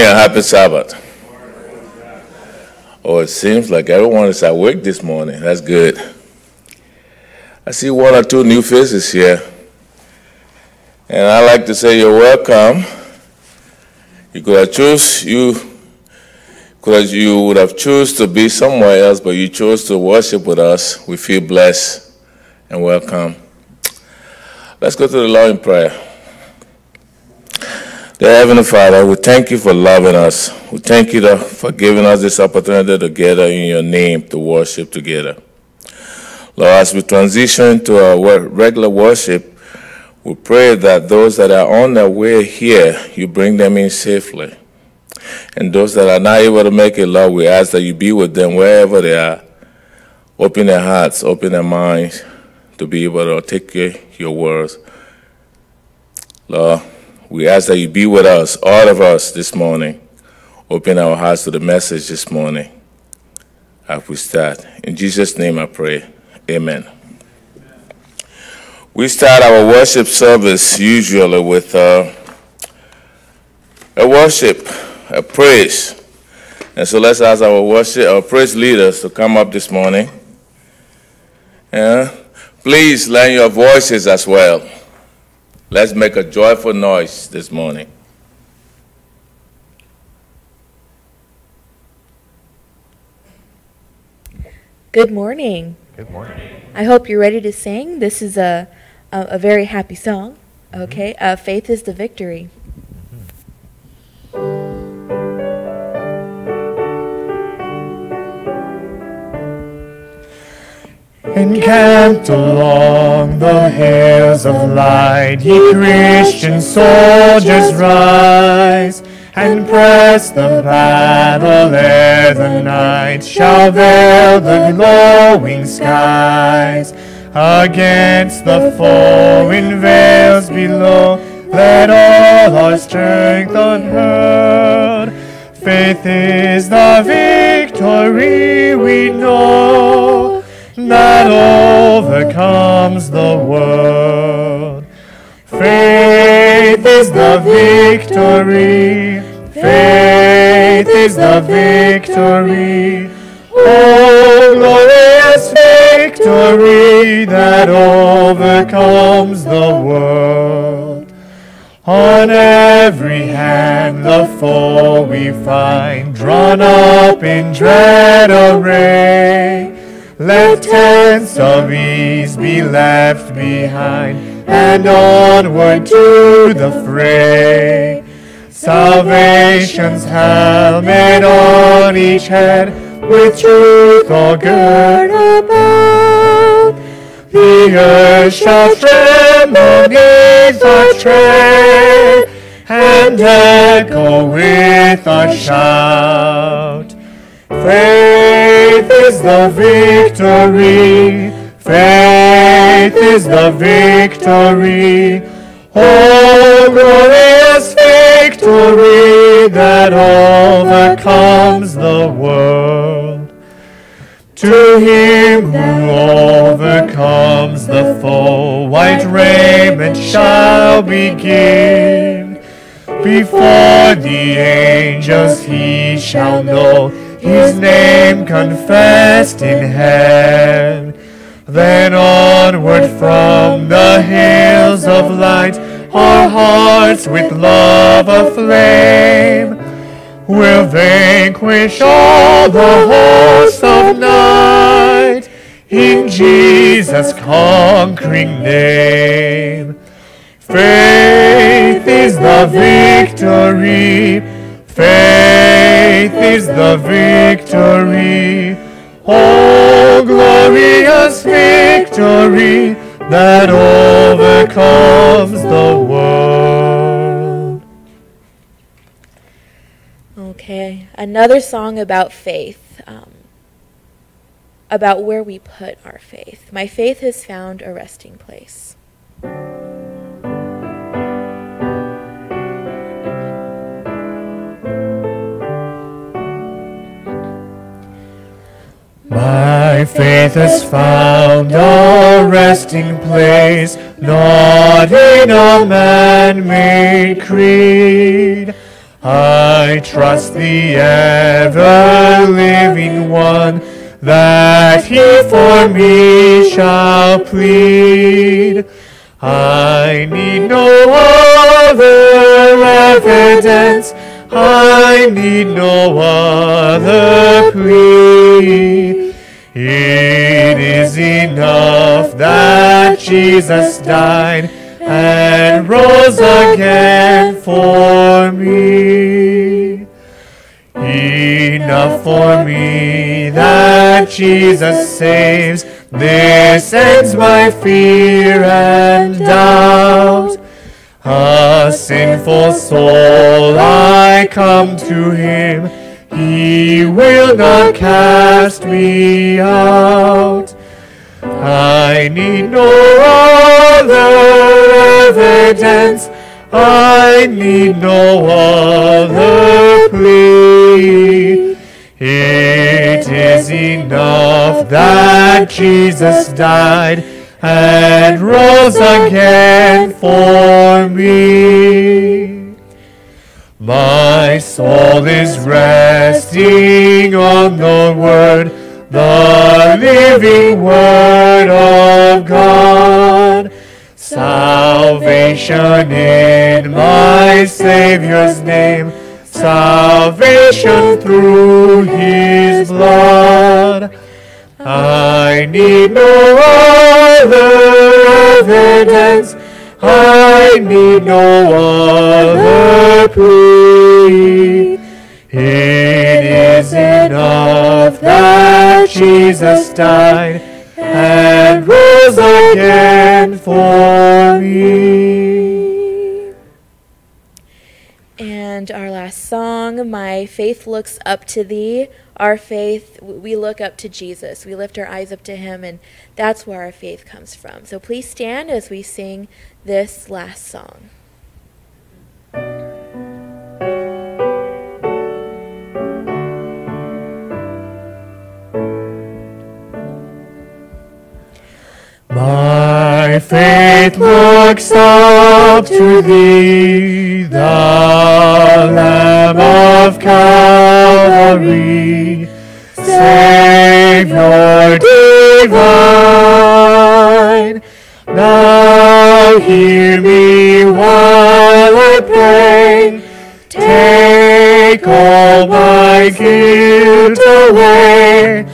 happy Sabbath. Oh, it seems like everyone is awake this morning. That's good. I see one or two new faces here. And I like to say you're welcome. You could have chose you have, you would have chose to be somewhere else, but you chose to worship with us. We feel blessed and welcome. Let's go to the Lord in prayer. Dear Heavenly Father, we thank you for loving us. We thank you for giving us this opportunity to gather in your name to worship together. Lord, as we transition to our regular worship, we pray that those that are on their way here, you bring them in safely. And those that are not able to make it, Lord, we ask that you be with them wherever they are. Open their hearts, open their minds to be able to take your- your words. Lord, we ask that you be with us, all of us this morning. Open our hearts to the message this morning as we start. In Jesus' name I pray. Amen. We start our worship service usually with uh, a worship, a praise. And so let's ask our worship, our praise leaders to come up this morning. Yeah. Please lend your voices as well. Let's make a joyful noise this morning. Good morning. Good morning. I hope you're ready to sing. This is a, a, a very happy song. Okay, uh, faith is the victory. Encamped along the hills of light, ye Christian soldiers rise, and press the battle ere the night shall veil the glowing skies. Against the foe in veils below, let all our strength unhurled. Faith is the victory we know that overcomes the world. Faith is the victory. Faith is the victory. Oh, glorious victory that overcomes the world. On every hand the foe we find drawn up in dread array. Let tents of ease be left behind, and onward to the fray. Salvation's helmet on each head, with truth all girt about. The earth shall tremble neath our tread, and echo with our shout. Faith is the victory. Faith is the victory. Oh, glorious victory that overcomes the world. To him who overcomes the foe, white raiment shall be given. Before the angels he shall know his name confessed in heaven. Then onward from the hills of light, our hearts with love aflame, will vanquish all the hosts of night in Jesus' conquering name. Faith is the victory. Faith is the victory. Oh, glorious victory that overcomes the world. Okay, another song about faith, um, about where we put our faith. My faith has found a resting place. My faith has found a resting place, not in a man-made creed. I trust the ever-living one, that he for me shall plead. I need no other evidence, I need no other plea. It is enough that Jesus died and rose again for me. Enough for me that Jesus saves. This ends my fear and doubt. A sinful soul, I come to him. He will not cast me out. I need no other evidence. I need no other plea. It is enough that Jesus died and rose again for me. My soul is resting on the word, the living word of God. Salvation in my Savior's name, salvation through his blood. I need no other evidence, I need no other plea. It is enough that Jesus died and rose again for me. And our last song, My Faith Looks Up to Thee. Our faith, we look up to Jesus. We lift our eyes up to Him, and that's where our faith comes from. So please stand as we sing this last song. Faith looks up to thee, the Lamb of Calvary, Savior divine. Now hear me while I pray. Take all my guilt away.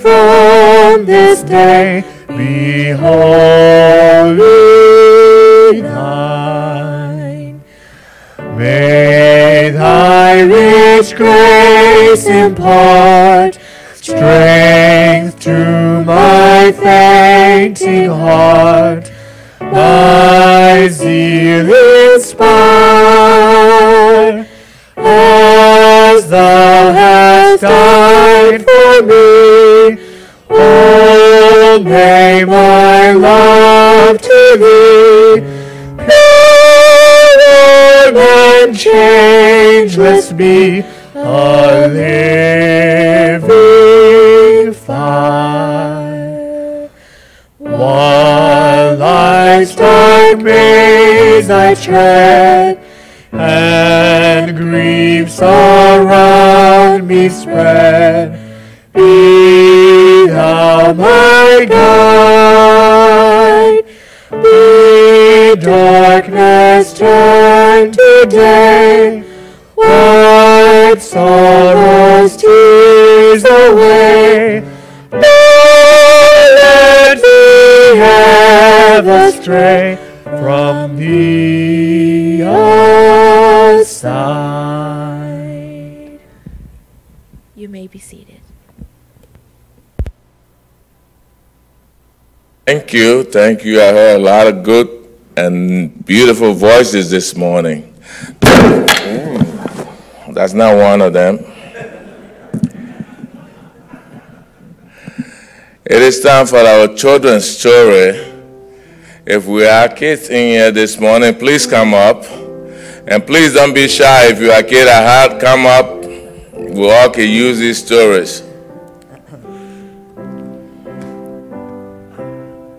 From this day be wholly thine. May thy rich grace impart strength to my fainting heart, my zeal inspire, as thou hast died for me. Oh, may my love to thee pure and changeless be a living fire. While life's dark maze I tread, and griefs around me spread, be thou my guide. Be darkness turned to day, wipe sorrow's tears away. Don't let me ever stray from thee aside. You may be seated. Thank you, thank you. I heard a lot of good and beautiful voices this morning. Mm, That's not one of them. It is time for our children's story. If we have kids in here this morning, please come up. And please don't be shy. If you are a kid at heart, come up. We all can use these stories.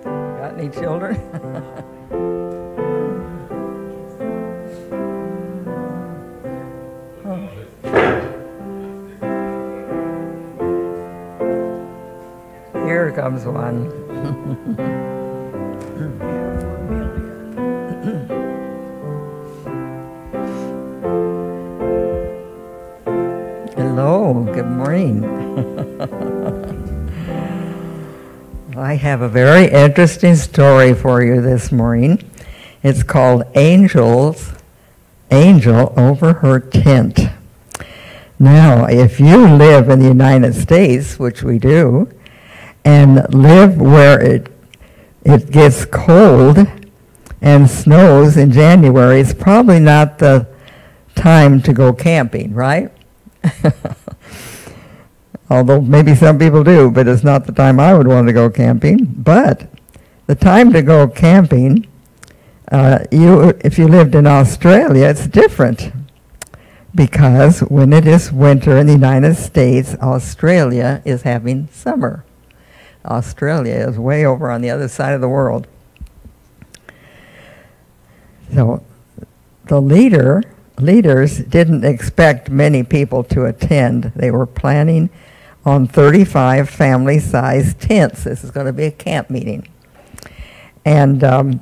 Got any children? Here comes one. Hello, good morning. I have a very interesting story for you this morning. It's called Angels, Angel Over Her Tent. Now, if you live in the United States, which we do, and live where it, it gets cold and snows in January, it's probably not the time to go camping, right? Although maybe some people do, but it's not the time I would want to go camping. But the time to go camping, uh, you, if you lived in Australia, it's different. Because when it is winter in the United States, Australia is having summer. Australia is way over on the other side of the world. So the leader leaders didn't expect many people to attend. They were planning on 35 family-sized tents. This is going to be a camp meeting. And um,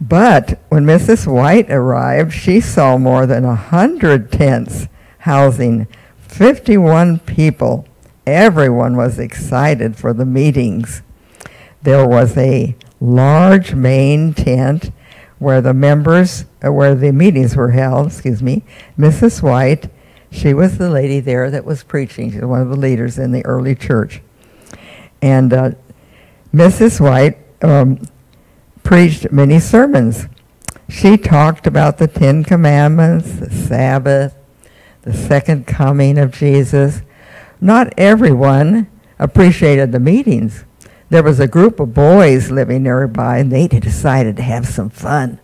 but when Mrs. White arrived, she saw more than a hundred tents housing 51 people. Everyone was excited for the meetings. there was a large main tent where the members, uh, where the meetings were held, excuse me. Mrs. White, she was the lady there that was preaching. She was one of the leaders in the early church. And uh, Mrs. White um, preached many sermons. She talked about the Ten Commandments, the Sabbath, the second coming of Jesus. Not everyone appreciated the meetings. There was a group of boys living nearby, and they decided to have some fun.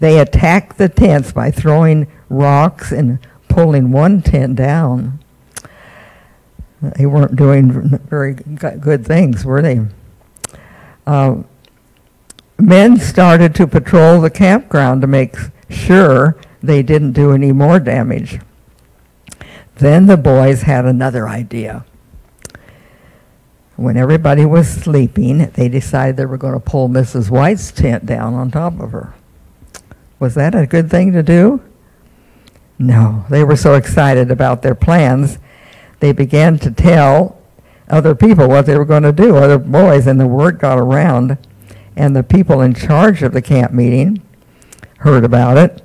They attacked the tents by throwing rocks and pulling one tent down. They weren't doing very good things, were they? Uh, men started to patrol the campground to make sure they didn't do any more damage. Then the boys had another idea. When everybody was sleeping, they decided they were going to pull Mrs. White's tent down on top of her. Was that a good thing to do? No. They were so excited about their plans, they began to tell other people what they were going to do, other boys, and the word got around. And the people in charge of the camp meeting heard about it,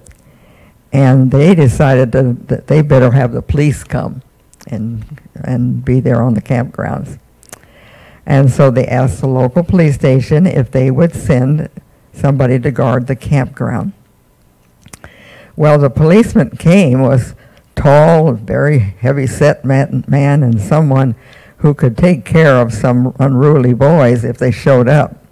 and they decided to, that they better have the police come and, and be there on the campgrounds. And so they asked the local police station if they would send somebody to guard the campground. Well, the policeman came, was tall, very heavy-set man, man and someone who could take care of some unruly boys if they showed up.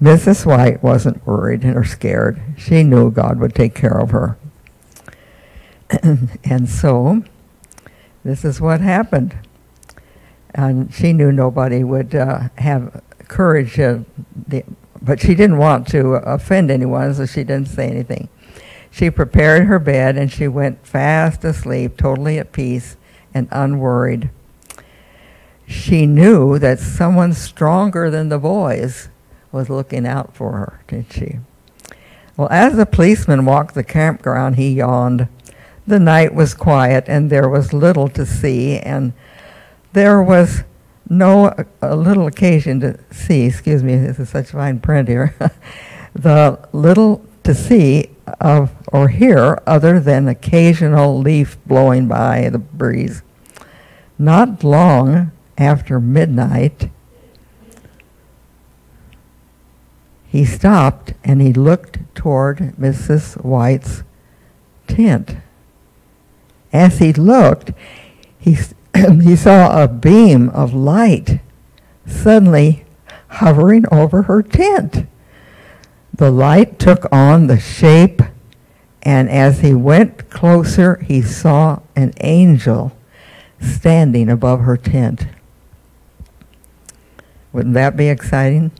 Mrs. White wasn't worried or scared. She knew God would take care of her. and so, this is what happened and she knew nobody would uh, have courage, the, but she didn't want to offend anyone, so she didn't say anything. She prepared her bed and she went fast asleep, totally at peace and unworried. She knew that someone stronger than the boys was looking out for her, didn't she? Well, as the policeman walked the campground, he yawned. The night was quiet and there was little to see, and there was no little occasion to see, excuse me, this is such fine print here, the little to see of or hear other than occasional leaf blowing by the breeze. Not long after midnight, he stopped and he looked toward Mrs. White's tent. As he looked, he, he saw a beam of light suddenly hovering over her tent. The light took on the shape, and as he went closer, he saw an angel standing above her tent. Wouldn't that be exciting?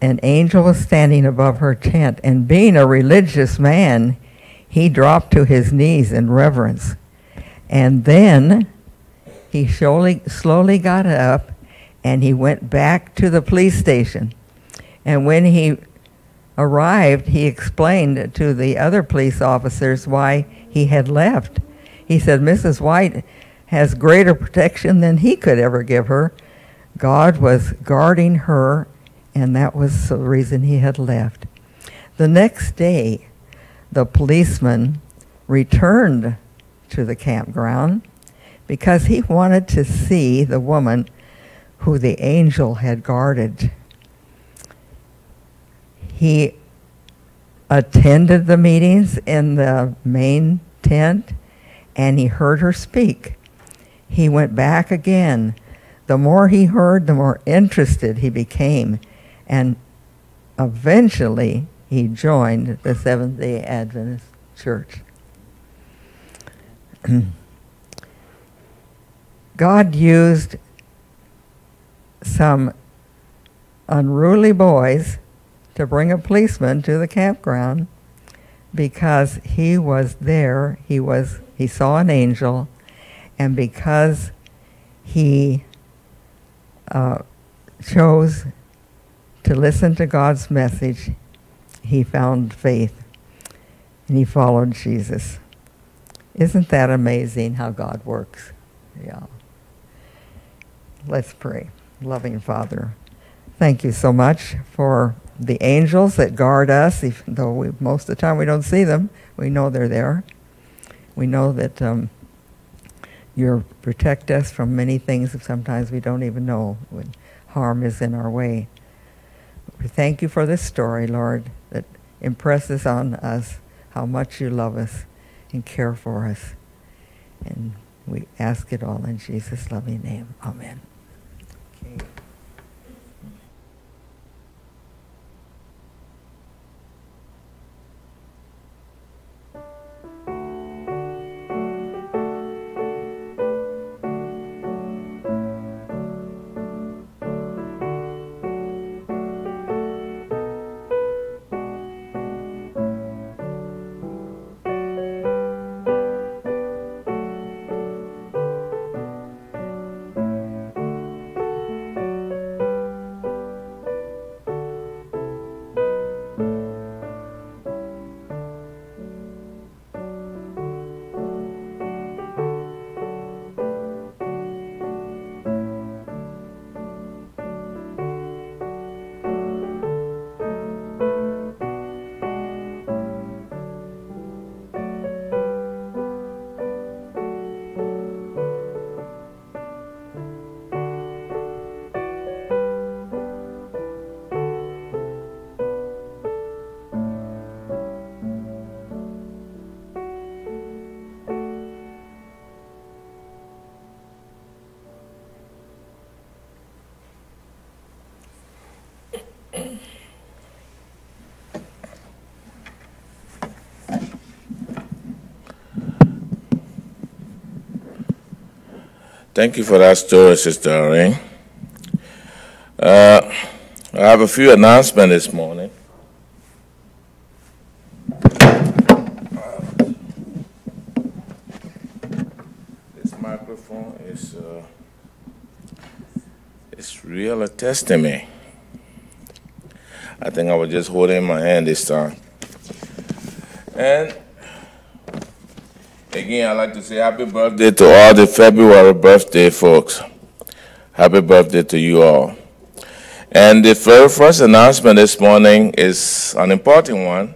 An angel was standing above her tent, and being a religious man, he dropped to his knees in reverence. And then he slowly, slowly got up and he went back to the police station. And when he arrived, he explained to the other police officers why he had left. He said, Mrs. White has greater protection than he could ever give her. God was guarding her, and that was the reason he had left. The next day, the policeman returned to the campground because he wanted to see the woman who the angel had guarded. He attended the meetings in the main tent and he heard her speak. He went back again. The more he heard, the more interested he became. And eventually, he joined the Seventh day Adventist Church. God used some unruly boys to bring a policeman to the campground because he was there, he was he saw an angel, and because he uh, chose to listen to God's message, he found faith and he followed Jesus. Isn't that amazing how God works? Yeah. Let's pray. loving Father. Thank you so much for the angels that guard us, even though we, most of the time we don't see them. We know they're there. We know that um, you protect us from many things that sometimes we don't even know when harm is in our way. We thank you for this story, Lord, that impresses on us how much you love us and care for us. And we ask it all in Jesus' loving name. Amen. Okay. Thank you for that story, Sister Irene. Uh, I have a few announcements this morning. This microphone is uh, it's really testing me. I think I was just holding my hand this time. And Again, I'd like to say happy birthday to all the February birthday folks. Happy birthday to you all. And the very first announcement this morning is an important one,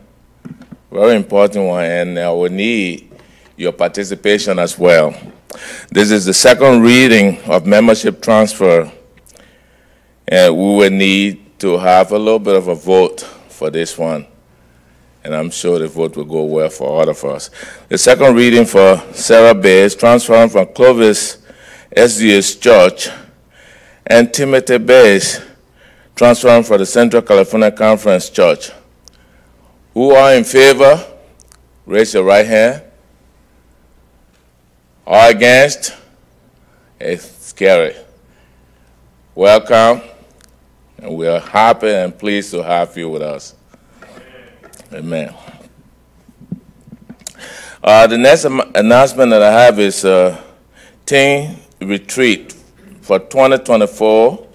very important one, and I will need your participation as well. This is the second reading of membership transfer, and we will need to have a little bit of a vote for this one and I'm sure the vote will go well for all of us. The second reading for Sarah Baze, transferring from Clovis SDA Church, and Timothy Baze, transferring from the Central California Conference Church. Who are in favor? Raise your right hand. All against? It's scary. Welcome, and we are happy and pleased to have you with us. Amen. Uh, the next announcement that I have is uh, teen retreat for 2024.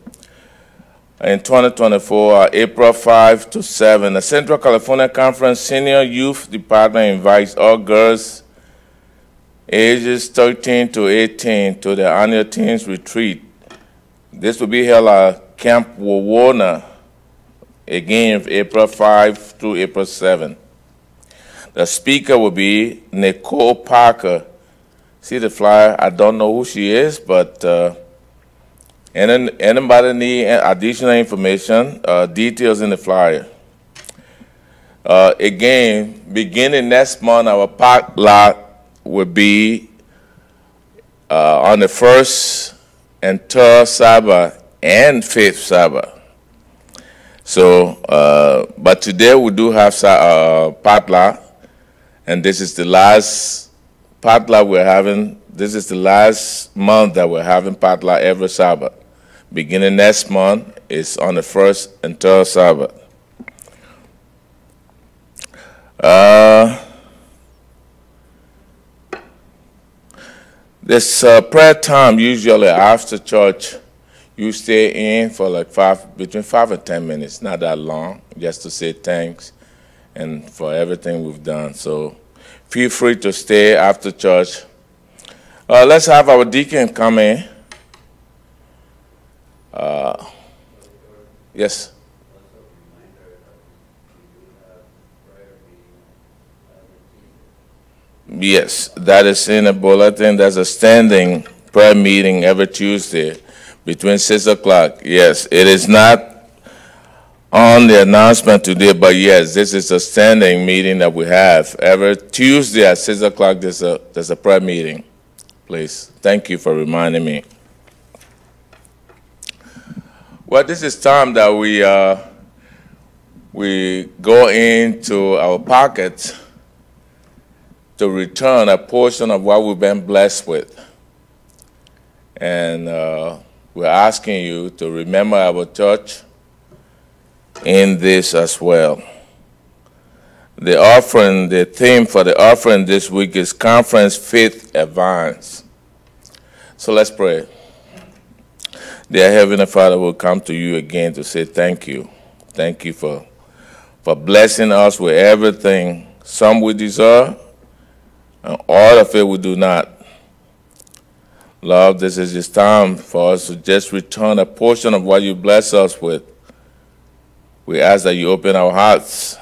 In 2024, uh, April 5 to 7, the Central California Conference Senior Youth Department invites all girls ages 13 to 18 to the annual teens retreat. This will be held at Camp Wawona again April 5 through April 7. The speaker will be Nicole Parker. See the flyer? I don't know who she is, but uh, any, anybody need additional information, uh, details in the flyer. Uh, again, beginning next month, our park lot will be uh, on the first and third Sabbath and fifth Sabbath. So, uh, but today we do have uh, potluck, and this is the last potluck we're having. This is the last month that we're having potluck every Sabbath. Beginning next month is on the first and third Sabbath. Uh, this uh, prayer time usually after church you stay in for like five, between five and 10 minutes, not that long, just to say thanks and for everything we've done. So feel free to stay after church. Uh, let's have our deacon come in. Uh, yes. Yes, that is in a bulletin. There's a standing prayer meeting every Tuesday between 6 o'clock. Yes, it is not on the announcement today, but yes, this is a standing meeting that we have. Every Tuesday at 6 o'clock, there's a, there's a prayer meeting. Please, thank you for reminding me. Well, this is time that we, uh, we go into our pockets to return a portion of what we've been blessed with. And uh, we're asking you to remember our church in this as well. The offering, the theme for the offering this week is Conference Faith Advance. So let's pray. Dear Heavenly Father, we'll come to you again to say thank you. Thank you for, for blessing us with everything. Some we deserve, and all of it we do not. Lord, this is just time for us to just return a portion of what you bless us with. We ask that you open our hearts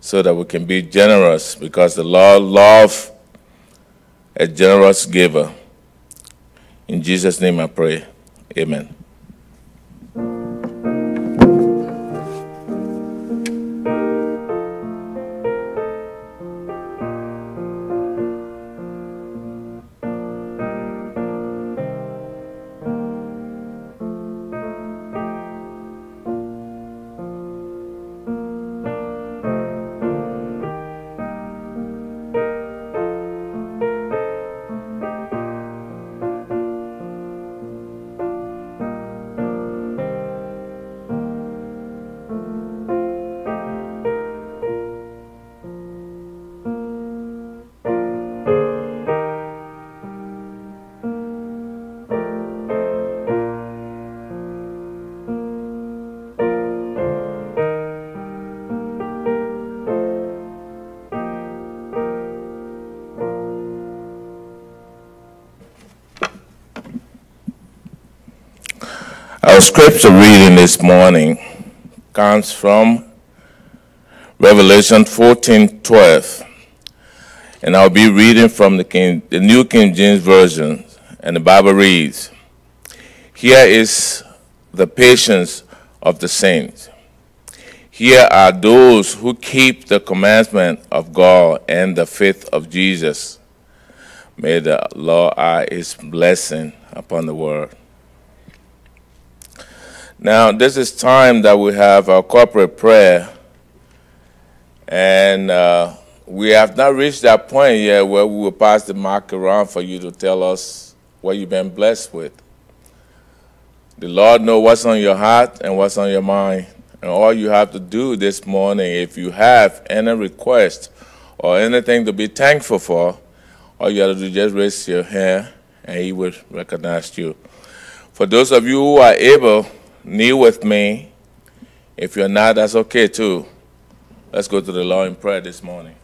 so that we can be generous because the Lord loves a generous giver. In Jesus' name I pray. Amen. Our scripture reading this morning comes from Revelation 14 12. And I'll be reading from the, King, the New King James Version. And the Bible reads Here is the patience of the saints. Here are those who keep the commandment of God and the faith of Jesus. May the Lord add his blessing upon the word. Now, this is time that we have our corporate prayer, and uh, we have not reached that point yet where we will pass the mic around for you to tell us what you've been blessed with. The Lord knows what's on your heart and what's on your mind. And all you have to do this morning, if you have any request or anything to be thankful for, all you have to do is just raise your hand and He will recognize you. For those of you who are able, kneel with me. If you're not, that's okay too. Let's go to the Lord in prayer this morning.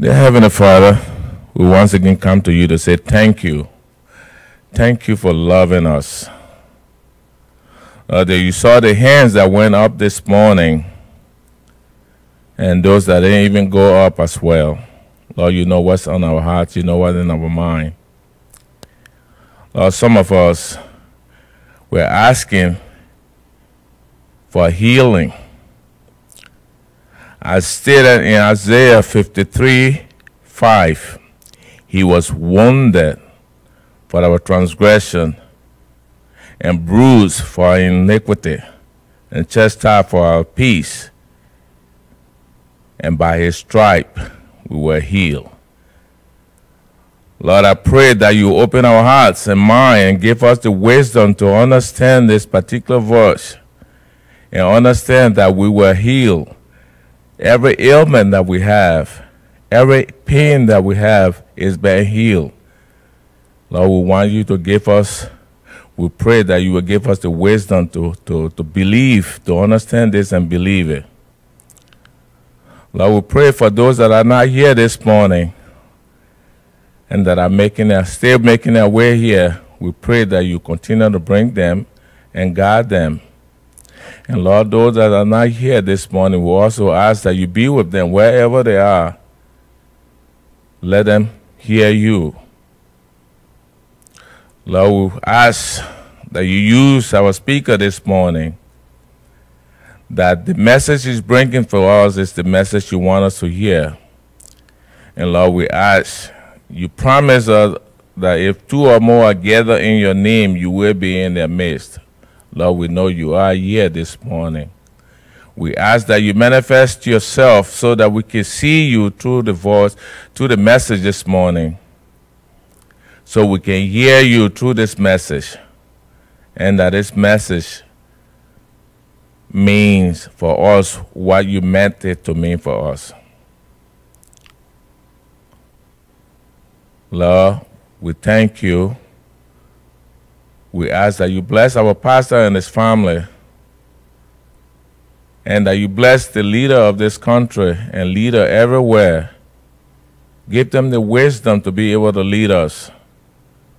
Dear Heavenly Father, we once again come to you to say thank you. Thank you for loving us. Uh, that you saw the hands that went up this morning and those that didn't even go up as well. Lord, you know what's on our hearts, you know what's in our mind. Lord, some of us, we're asking for healing. As stated in Isaiah 53 5, he was wounded for our transgression and bruised for our iniquity and chastised for our peace. And by his stripe we were healed. Lord, I pray that you open our hearts and mind and give us the wisdom to understand this particular verse and understand that we were healed. Every ailment that we have, every pain that we have is being healed. Lord, we want you to give us We pray that you will give us the wisdom to, to, to believe, to understand this and believe it. Lord, we pray for those that are not here this morning and that are making their, still making their way here. We pray that you continue to bring them and guide them. And Lord, those that are not here this morning, we also ask that you be with them wherever they are. Let them hear you. Lord, we ask that you use our speaker this morning, that the message he's bringing for us is the message you want us to hear. And Lord, we ask, you promise us that if two or more are gathered in your name, you will be in their midst. Lord, we know you are here this morning. We ask that you manifest yourself so that we can see you through the voice, through the message this morning. So we can hear you through this message. And that this message means for us what you meant it to mean for us. Lord, we thank you. We ask that you bless our pastor and his family, and that you bless the leader of this country and leader everywhere. Give them the wisdom to be able to lead us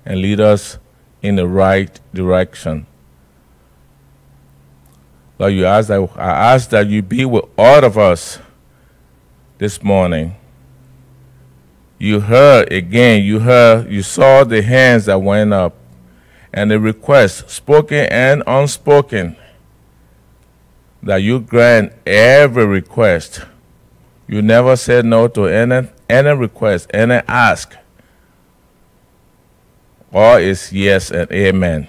and lead us in the right direction. Lord, you ask that, I ask that you be with all of us this morning. You heard again, you heard, you saw the hands that went up and the requests, spoken and unspoken, that you grant every request. You never said no to any, any request, any ask. All is yes and amen.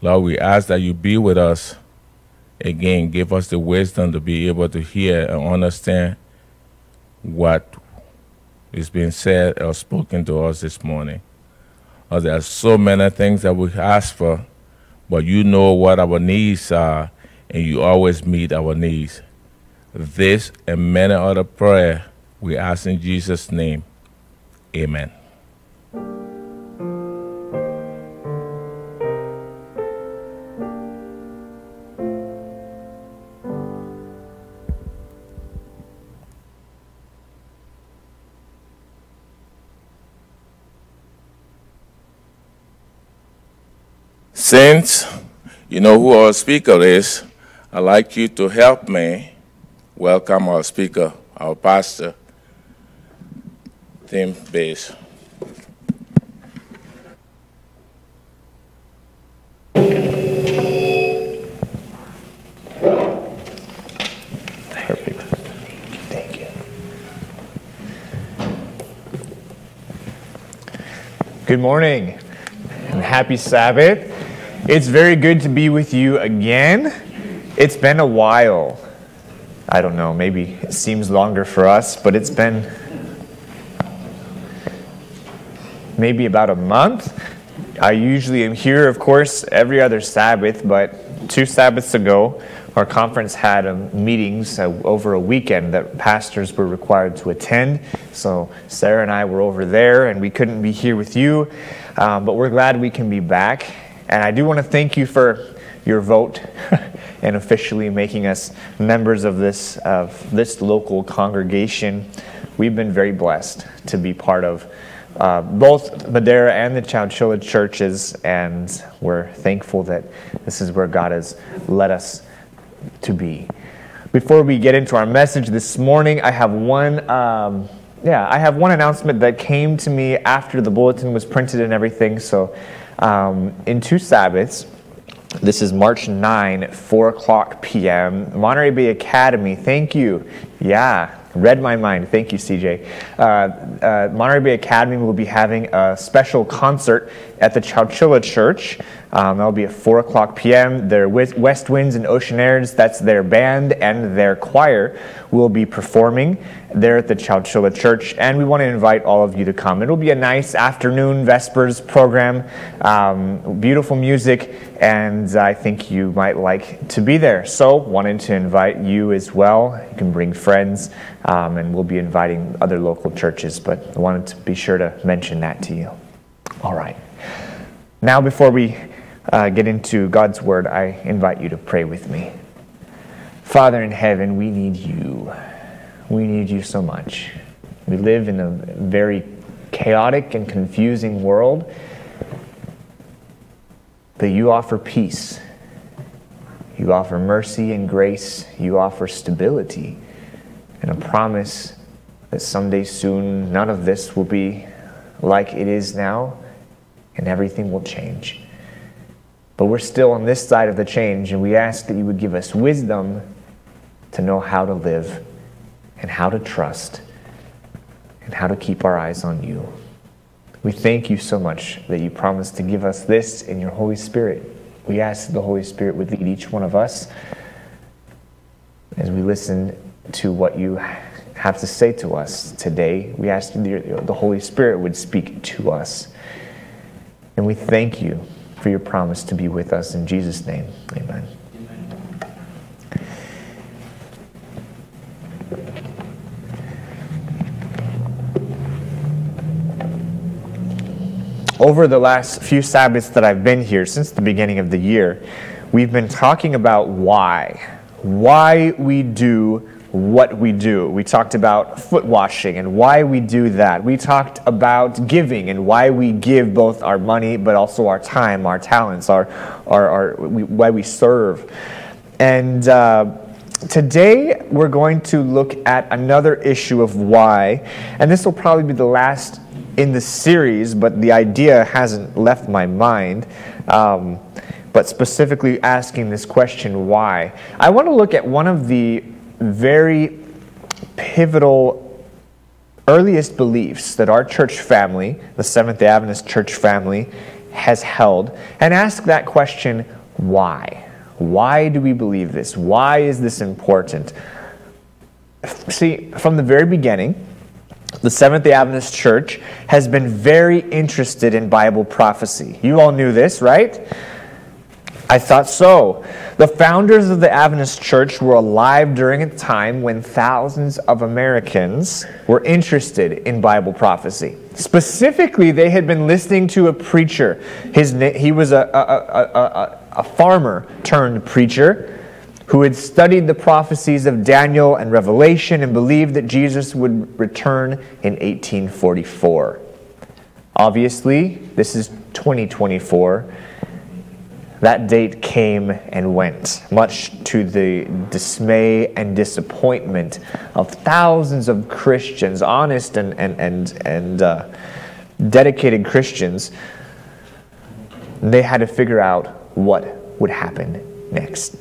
Lord, we ask that you be with us. Again, give us the wisdom to be able to hear and understand what is being said or spoken to us this morning. Or there are so many things that we ask for, but you know what our needs are, and you always meet our needs. This and many other prayer we ask in Jesus' name. Amen. Since you know who our speaker is, I'd like you to help me welcome our speaker, our pastor, Tim Baze. Thank you. Good morning and happy Sabbath. It's very good to be with you again. It's been a while. I don't know, maybe it seems longer for us, but it's been maybe about a month. I usually am here, of course, every other Sabbath, but two Sabbaths ago, our conference had um, meetings uh, over a weekend that pastors were required to attend. So Sarah and I were over there, and we couldn't be here with you, um, but we're glad we can be back. And I do want to thank you for your vote and officially making us members of this of this local congregation. We've been very blessed to be part of uh, both Madera and the Chowchilla churches, and we're thankful that this is where God has led us to be. Before we get into our message this morning, I have one. Um, yeah, I have one announcement that came to me after the bulletin was printed and everything. So, um, in two Sabbaths, this is March 9, 4 o'clock p.m. Monterey Bay Academy. Thank you. Yeah, read my mind. Thank you, CJ. Uh, uh, Monterey Bay Academy will be having a special concert at the Chowchilla Church. Um, that'll be at 4 o'clock p.m. Their West Winds and Ocean Airs, that's their band and their choir, will be performing there at the Chowchilla Church. And we want to invite all of you to come. It'll be a nice afternoon Vespers program, um, beautiful music, and I think you might like to be there. So, wanted to invite you as well. You can bring friends, um, and we'll be inviting other local churches, but I wanted to be sure to mention that to you. All right. Now, before we uh, get into God's Word, I invite you to pray with me. Father in heaven, we need you. We need you so much. We live in a very chaotic and confusing world, but you offer peace. You offer mercy and grace. You offer stability and a promise that someday soon none of this will be like it is now and everything will change. But we're still on this side of the change, and we ask that you would give us wisdom to know how to live and how to trust and how to keep our eyes on you. We thank you so much that you promised to give us this in your Holy Spirit. We ask that the Holy Spirit would lead each one of us as we listen to what you have to say to us today. We ask that the Holy Spirit would speak to us. And we thank you for your promise to be with us. In Jesus' name, amen. Over the last few Sabbaths that I've been here, since the beginning of the year, we've been talking about why. Why we do what we do. We talked about foot washing and why we do that. We talked about giving and why we give both our money but also our time, our talents, our, our, our we, why we serve. And uh, today we're going to look at another issue of why, and this will probably be the last in the series, but the idea hasn't left my mind. Um, but specifically asking this question, why? I want to look at one of the very pivotal earliest beliefs that our church family, the Seventh day Adventist church family, has held and ask that question why? Why do we believe this? Why is this important? See, from the very beginning, the Seventh day Adventist Church has been very interested in Bible prophecy. You all knew this, right? I thought so. The founders of the Adventist Church were alive during a time when thousands of Americans were interested in Bible prophecy. Specifically, they had been listening to a preacher. His, he was a, a, a, a farmer turned preacher who had studied the prophecies of Daniel and Revelation and believed that Jesus would return in 1844. Obviously, this is 2024 that date came and went, much to the dismay and disappointment of thousands of Christians, honest and, and, and, and uh, dedicated Christians. They had to figure out what would happen next,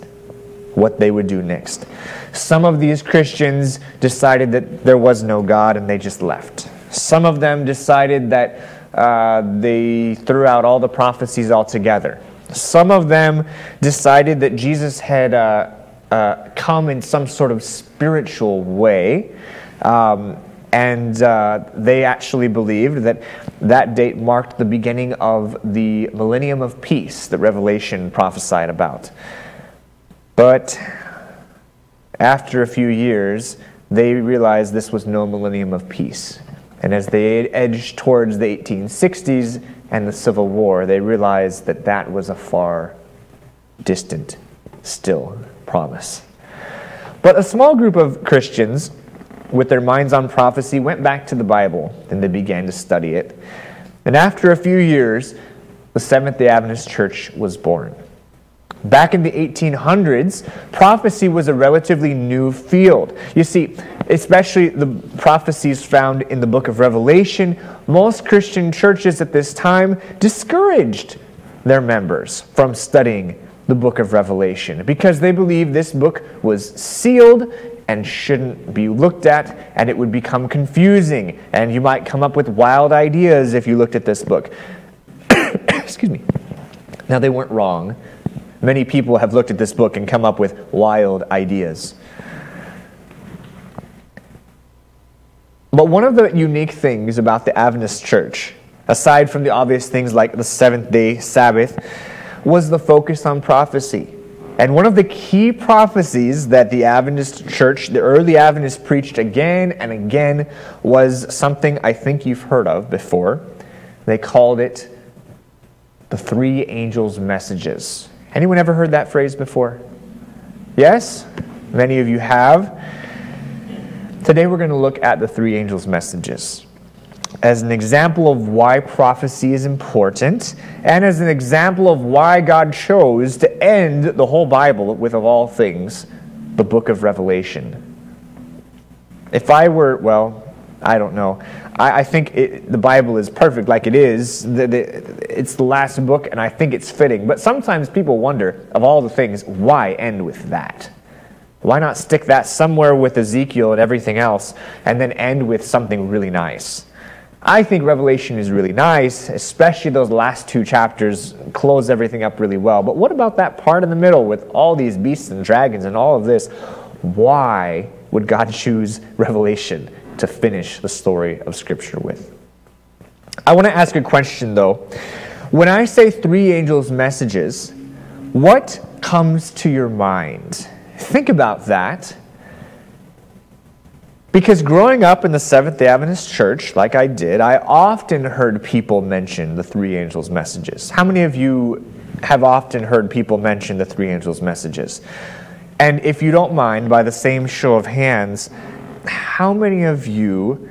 what they would do next. Some of these Christians decided that there was no God and they just left. Some of them decided that uh, they threw out all the prophecies altogether. Some of them decided that Jesus had uh, uh, come in some sort of spiritual way. Um, and uh, they actually believed that that date marked the beginning of the millennium of peace that Revelation prophesied about. But after a few years, they realized this was no millennium of peace. And as they edged towards the 1860s, and the Civil War, they realized that that was a far distant, still promise. But a small group of Christians, with their minds on prophecy, went back to the Bible and they began to study it. And after a few years, the Seventh day Adventist Church was born. Back in the 1800s, prophecy was a relatively new field. You see, especially the prophecies found in the book of Revelation, most Christian churches at this time discouraged their members from studying the book of Revelation because they believed this book was sealed and shouldn't be looked at, and it would become confusing, and you might come up with wild ideas if you looked at this book. Excuse me. Now, they weren't wrong Many people have looked at this book and come up with wild ideas. But one of the unique things about the Adventist church, aside from the obvious things like the seventh day Sabbath, was the focus on prophecy. And one of the key prophecies that the Adventist church, the early Adventists preached again and again, was something I think you've heard of before. They called it The three angels' messages. Anyone ever heard that phrase before? Yes? Many of you have. Today we're going to look at the three angels' messages as an example of why prophecy is important and as an example of why God chose to end the whole Bible with, of all things, the book of Revelation. If I were, well, I don't know. I, I think it, the Bible is perfect like it is. The, the, it's the last book, and I think it's fitting. But sometimes people wonder, of all the things, why end with that? Why not stick that somewhere with Ezekiel and everything else and then end with something really nice? I think Revelation is really nice, especially those last two chapters close everything up really well. But what about that part in the middle with all these beasts and dragons and all of this? Why would God choose Revelation to finish the story of Scripture with? I want to ask a question though. When I say three angels' messages, what comes to your mind? Think about that. Because growing up in the Seventh day Adventist church, like I did, I often heard people mention the three angels' messages. How many of you have often heard people mention the three angels' messages? And if you don't mind, by the same show of hands, how many of you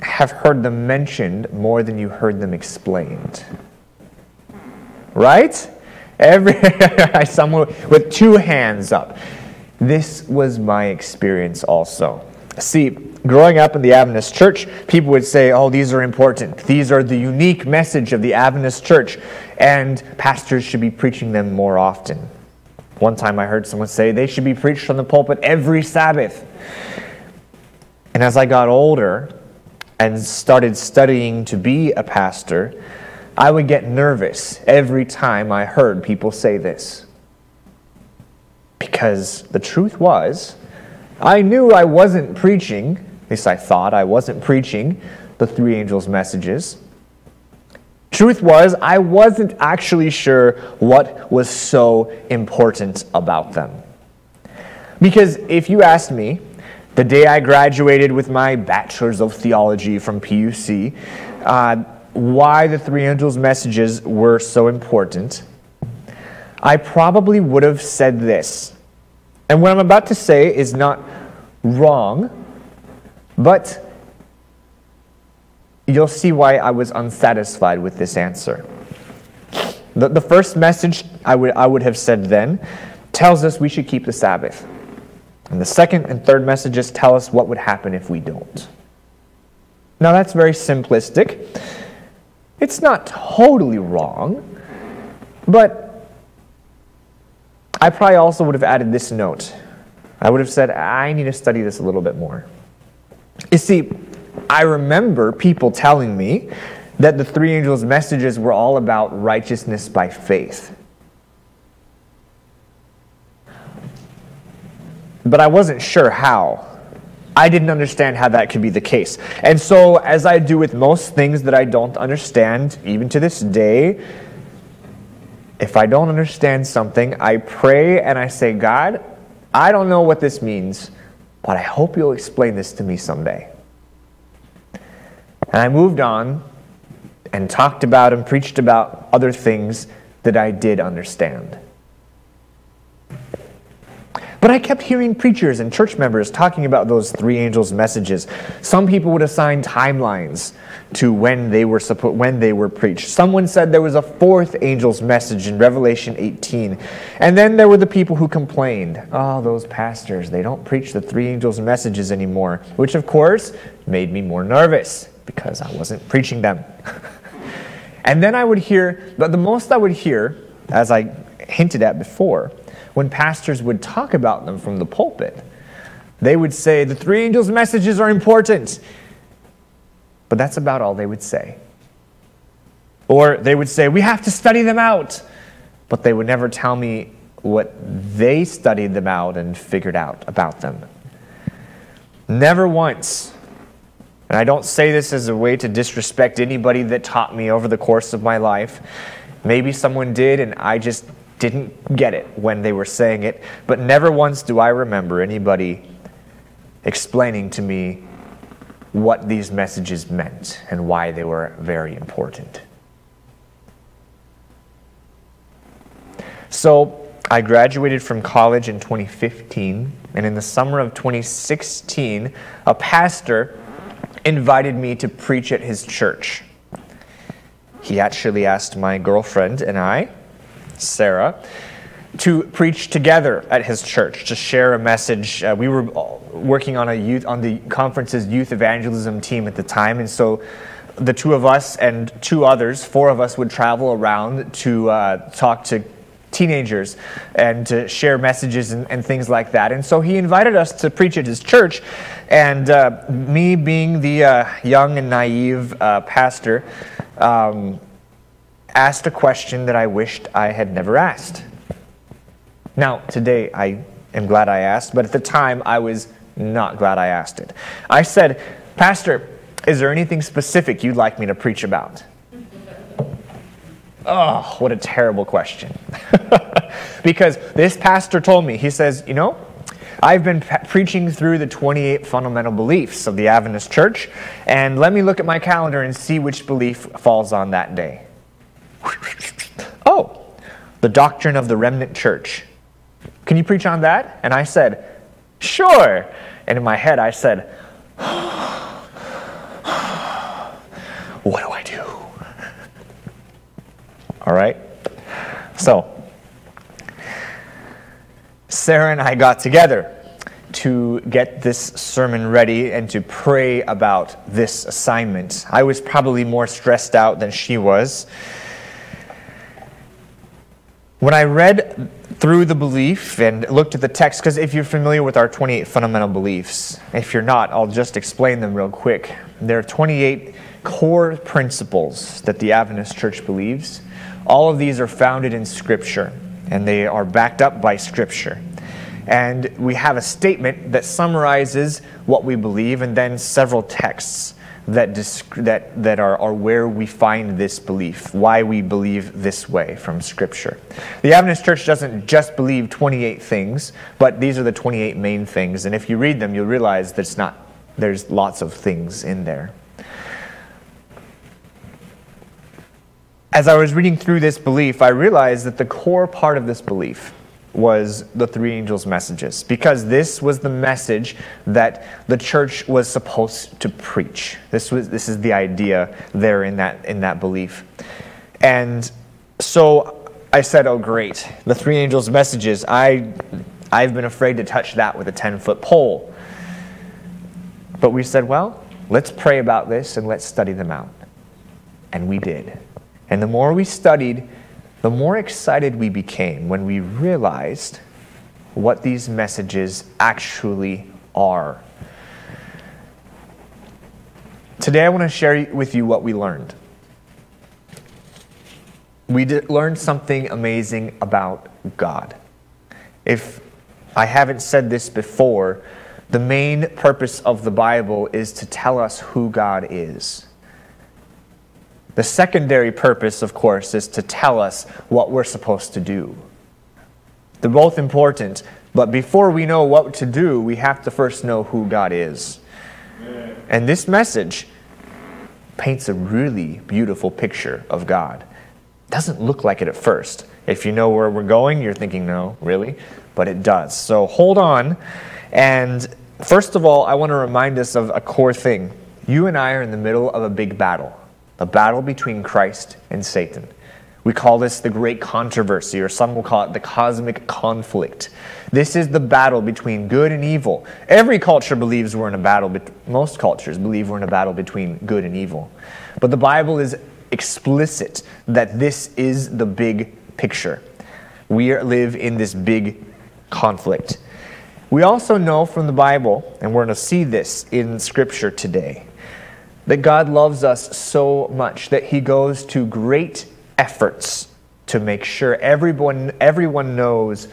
have heard them mentioned more than you heard them explained? Right? Every someone with two hands up. This was my experience also. See, growing up in the Adventist church, people would say, Oh, these are important. These are the unique message of the Adventist church, and pastors should be preaching them more often. One time I heard someone say they should be preached from the pulpit every Sabbath. And as I got older and started studying to be a pastor, I would get nervous every time I heard people say this. Because the truth was, I knew I wasn't preaching, at least I thought I wasn't preaching the three angels' messages. Truth was, I wasn't actually sure what was so important about them. Because if you asked me, the day I graduated with my Bachelor's of Theology from PUC, uh, why the three angels' messages were so important, I probably would have said this. And what I'm about to say is not wrong, but you'll see why I was unsatisfied with this answer. The, the first message I would, I would have said then tells us we should keep the Sabbath. And the second and third messages tell us what would happen if we don't. Now, that's very simplistic. It's not totally wrong, but I probably also would have added this note. I would have said, I need to study this a little bit more. You see, I remember people telling me that the three angels' messages were all about righteousness by faith. But I wasn't sure how. I didn't understand how that could be the case. And so, as I do with most things that I don't understand, even to this day, if I don't understand something, I pray and I say, God, I don't know what this means, but I hope you'll explain this to me someday. And I moved on and talked about and preached about other things that I did understand. But I kept hearing preachers and church members talking about those three angels' messages. Some people would assign timelines to when they were when they were preached. Someone said there was a fourth angel's message in Revelation 18. And then there were the people who complained, "Oh, those pastors, they don't preach the three angels' messages anymore," which of course made me more nervous because I wasn't preaching them. and then I would hear, but the most I would hear, as I hinted at before, when pastors would talk about them from the pulpit, they would say, The three angels' messages are important. But that's about all they would say. Or they would say, We have to study them out. But they would never tell me what they studied them out and figured out about them. Never once. And I don't say this as a way to disrespect anybody that taught me over the course of my life. Maybe someone did, and I just didn't get it when they were saying it. But never once do I remember anybody explaining to me what these messages meant and why they were very important. So I graduated from college in 2015, and in the summer of 2016, a pastor invited me to preach at his church. He actually asked my girlfriend and I, Sarah, to preach together at his church to share a message. Uh, we were working on a youth on the conference's youth evangelism team at the time, and so the two of us and two others, four of us, would travel around to uh, talk to teenagers and to share messages and, and, things like that. And so he invited us to preach at his church, and uh, me being the uh, young and naive uh, pastor. Um, asked a question that I wished I had never asked. Now, today I am glad I asked, but at the time I was not glad I asked it. I said, Pastor, is there anything specific you'd like me to preach about? Oh, what a terrible question. because this pastor told me, he says, You know, I've been preaching through the 28 fundamental beliefs of the Adventist Church, and let me look at my calendar and see which belief falls on that day. oh, the doctrine of the remnant church. Can you preach on that? And I said, Sure. And in my head, I said, What do I do? All right? So, Sarah and I got together to get this sermon ready and to pray about this assignment. I was probably more stressed out than she was. When I read through the belief and looked at the text, because if you're familiar with our 28 fundamental beliefs, if you're not, I'll just explain them real quick. There are 28 core principles that the Adventist Church believes. All of these are founded in Scripture, and they are backed up by Scripture. And we have a statement that summarizes what we believe, and then several texts that, that, that are, are where we find this belief, why we believe this way from Scripture. The Adventist Church doesn't just believe 28 things, but these are the 28 main things. And if you read them, you'll realize that it's not, there's lots of things in there. As I was reading through this belief, I realized that the core part of this belief was the three angels' messages, because this was the message that the church was supposed to preach. This was this is the idea there in that in that belief. And so I said, "Oh great, the three angels' messages. I I've been afraid to touch that with a 10-foot pole." But we said, "Well, let's pray about this and let's study them out." And we did. And the more we studied, the more excited we became when we realized what these messages actually are. Today, I want to share with you what we learned. We learned something amazing about God. If I haven't said this before, the main purpose of the Bible is to tell us who God is. The secondary purpose, of course, is to tell us what we're supposed to do. They're both important, but before we know what to do, we have to first know who God is. And this message paints a really beautiful picture of God. Doesn't look like it at first. If you know where we're going, you're thinking, no, really? But it does. So hold on. And first of all, I want to remind us of a core thing. You and I are in the middle of a big battle the battle between Christ and Satan. We call this the great controversy, or some will call it the cosmic conflict. This is the battle between good and evil. Every culture believes we're in a battle, but most cultures believe we're in a battle between good and evil. But the Bible is explicit that this is the big picture. We live in this big conflict. We also know from the Bible, and we're going to see this in Scripture today, that God loves us so much that he goes to great efforts to make sure everyone, everyone knows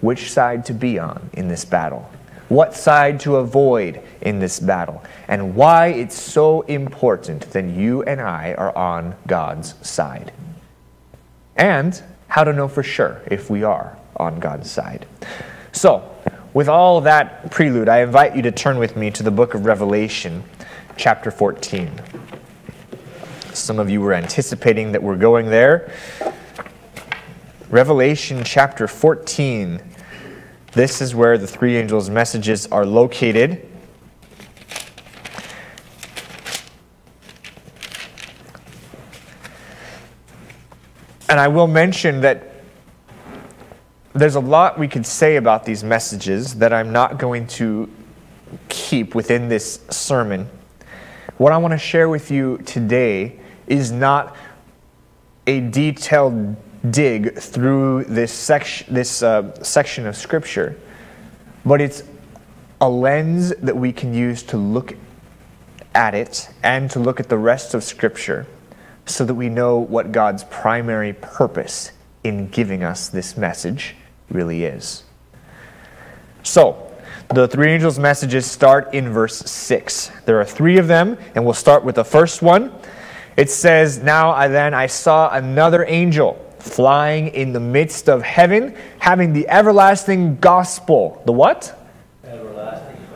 which side to be on in this battle, what side to avoid in this battle, and why it's so important that you and I are on God's side. And how to know for sure if we are on God's side. So, with all that prelude, I invite you to turn with me to the book of Revelation chapter 14. Some of you were anticipating that we're going there. Revelation chapter 14. This is where the three angels' messages are located. And I will mention that there's a lot we could say about these messages that I'm not going to keep within this sermon. What I want to share with you today is not a detailed dig through this, sec- this uh, section of Scripture, but it's a lens that we can use to look at it and to look at the rest of Scripture so that we know what God's primary purpose in giving us this message really is. So, the three angels' messages start in verse 6. There are three of them, and we'll start with the first one. It says, Now I then I saw another angel flying in the midst of heaven, having the everlasting gospel. The what?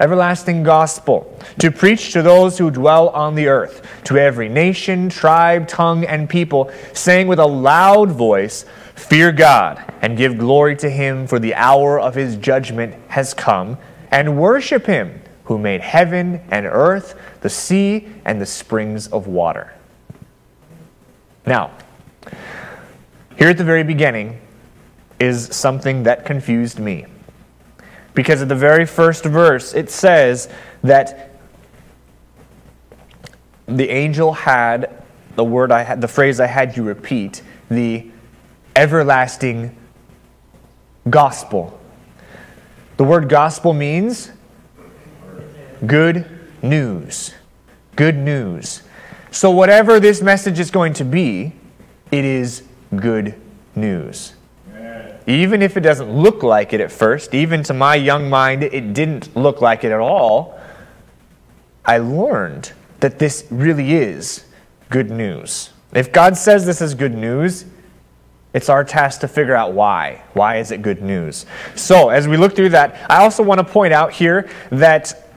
everlasting gospel, to preach to those who dwell on the earth, to every nation, tribe, tongue, and people, saying with a loud voice, Fear God, and give glory to him, for the hour of his judgment has come, and worship him who made heaven and earth, the sea, and the springs of water. Now, here at the very beginning is something that confused me. Because at the very first verse, it says that the angel had the word I had, the phrase I had you repeat, the everlasting gospel. The word gospel means good news. Good news. So, whatever this message is going to be, it is good news. Even if it doesn't look like it at first, even to my young mind, it didn't look like it at all, I learned that this really is good news. If God says this is good news, it's our task to figure out why. Why is it good news? So, as we look through that, I also want to point out here that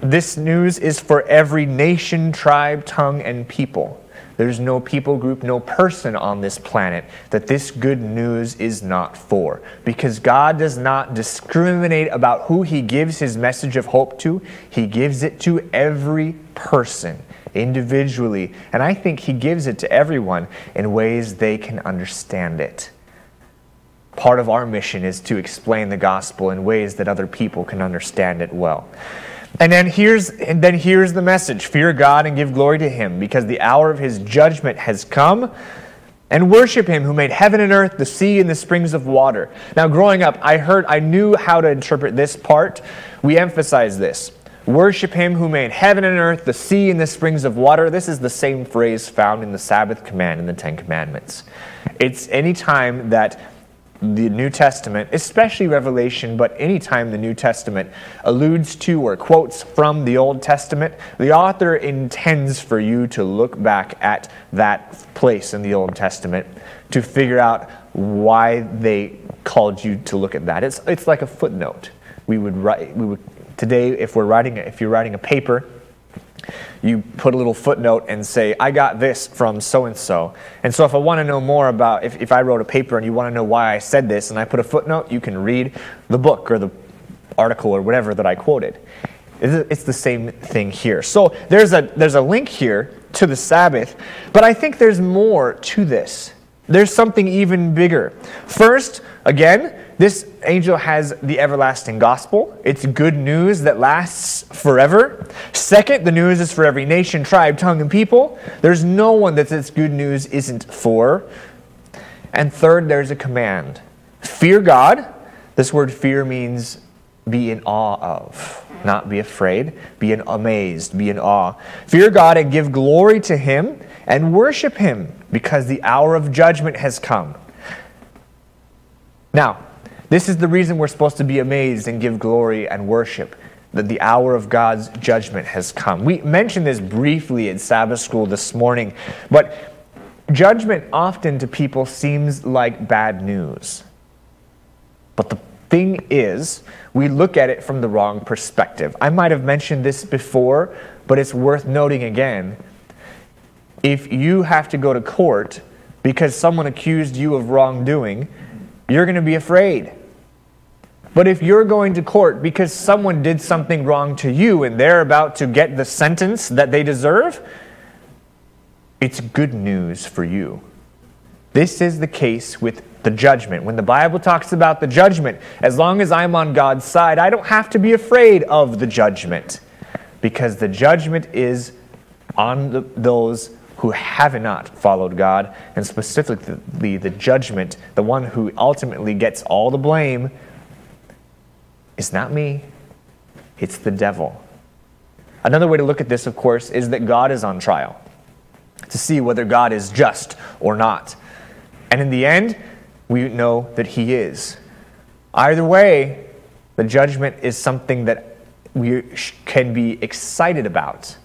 this news is for every nation, tribe, tongue, and people. There's no people group, no person on this planet that this good news is not for. Because God does not discriminate about who He gives His message of hope to, He gives it to every person individually. And I think He gives it to everyone in ways they can understand it. Part of our mission is to explain the gospel in ways that other people can understand it well. And then here's and then here's the message: fear God and give glory to him, because the hour of his judgment has come. And worship him who made heaven and earth, the sea and the springs of water. Now, growing up, I heard I knew how to interpret this part. We emphasize this. Worship him who made heaven and earth, the sea and the springs of water. This is the same phrase found in the Sabbath command in the Ten Commandments. It's any time that the New Testament, especially Revelation, but any time the New Testament alludes to or quotes from the Old Testament, the author intends for you to look back at that place in the Old Testament to figure out why they called you to look at that. It's, it's like a footnote. We would write, we would, today, if we're writing, if you're writing a paper, you put a little footnote and say, I got this from so and so. And so, if I want to know more about, if, if I wrote a paper and you want to know why I said this and I put a footnote, you can read the book or the article or whatever that I quoted. It's the same thing here. So, there's a, there's a link here to the Sabbath, but I think there's more to this. There's something even bigger. First, again, this angel has the everlasting gospel. It's good news that lasts forever. Second, the news is for every nation, tribe, tongue, and people. There's no one that this good news isn't for. And third, there's a command fear God. This word fear means be in awe of, not be afraid, be in amazed, be in awe. Fear God and give glory to Him and worship Him because the hour of judgment has come. Now, this is the reason we're supposed to be amazed and give glory and worship that the hour of God's judgment has come. We mentioned this briefly at Sabbath school this morning, but judgment often to people seems like bad news. But the thing is, we look at it from the wrong perspective. I might have mentioned this before, but it's worth noting again. If you have to go to court because someone accused you of wrongdoing, you're going to be afraid. But if you're going to court because someone did something wrong to you and they're about to get the sentence that they deserve, it's good news for you. This is the case with the judgment. When the Bible talks about the judgment, as long as I'm on God's side, I don't have to be afraid of the judgment because the judgment is on the, those who have not followed God, and specifically the judgment, the one who ultimately gets all the blame, is not me, it's the devil. Another way to look at this, of course, is that God is on trial to see whether God is just or not. And in the end, we know that He is. Either way, the judgment is something that we can be excited about.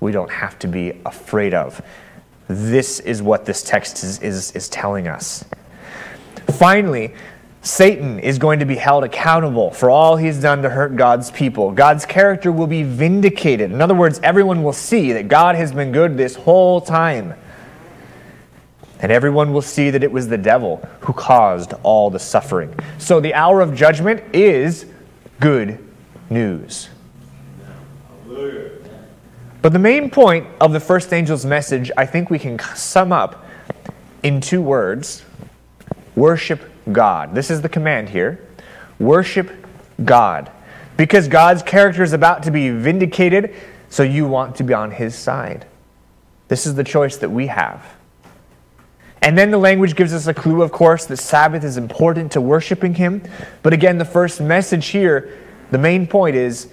We don't have to be afraid of. This is what this text is, is, is telling us. Finally, Satan is going to be held accountable for all he's done to hurt God's people. God's character will be vindicated. In other words, everyone will see that God has been good this whole time. And everyone will see that it was the devil who caused all the suffering. So the hour of judgment is good news. But the main point of the first angel's message, I think we can sum up in two words worship God. This is the command here worship God. Because God's character is about to be vindicated, so you want to be on his side. This is the choice that we have. And then the language gives us a clue, of course, that Sabbath is important to worshiping him. But again, the first message here, the main point is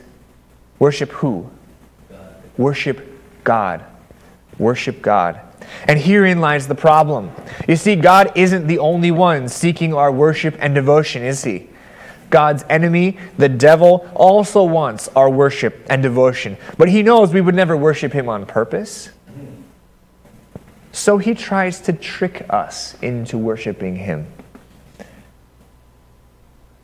worship who? Worship God. Worship God. And herein lies the problem. You see, God isn't the only one seeking our worship and devotion, is He? God's enemy, the devil, also wants our worship and devotion. But he knows we would never worship him on purpose. So he tries to trick us into worshiping him.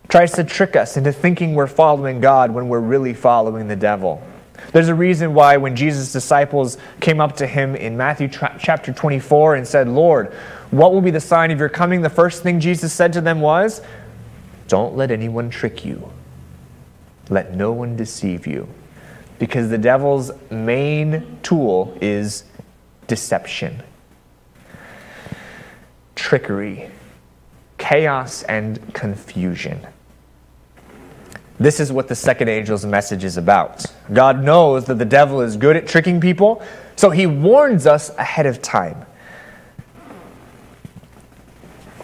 Tries to trick us into thinking we're following God when we're really following the devil. There's a reason why when Jesus' disciples came up to him in Matthew chapter 24 and said, Lord, what will be the sign of your coming? The first thing Jesus said to them was, Don't let anyone trick you. Let no one deceive you. Because the devil's main tool is deception, trickery, chaos, and confusion. This is what the second angel's message is about. God knows that the devil is good at tricking people, so he warns us ahead of time.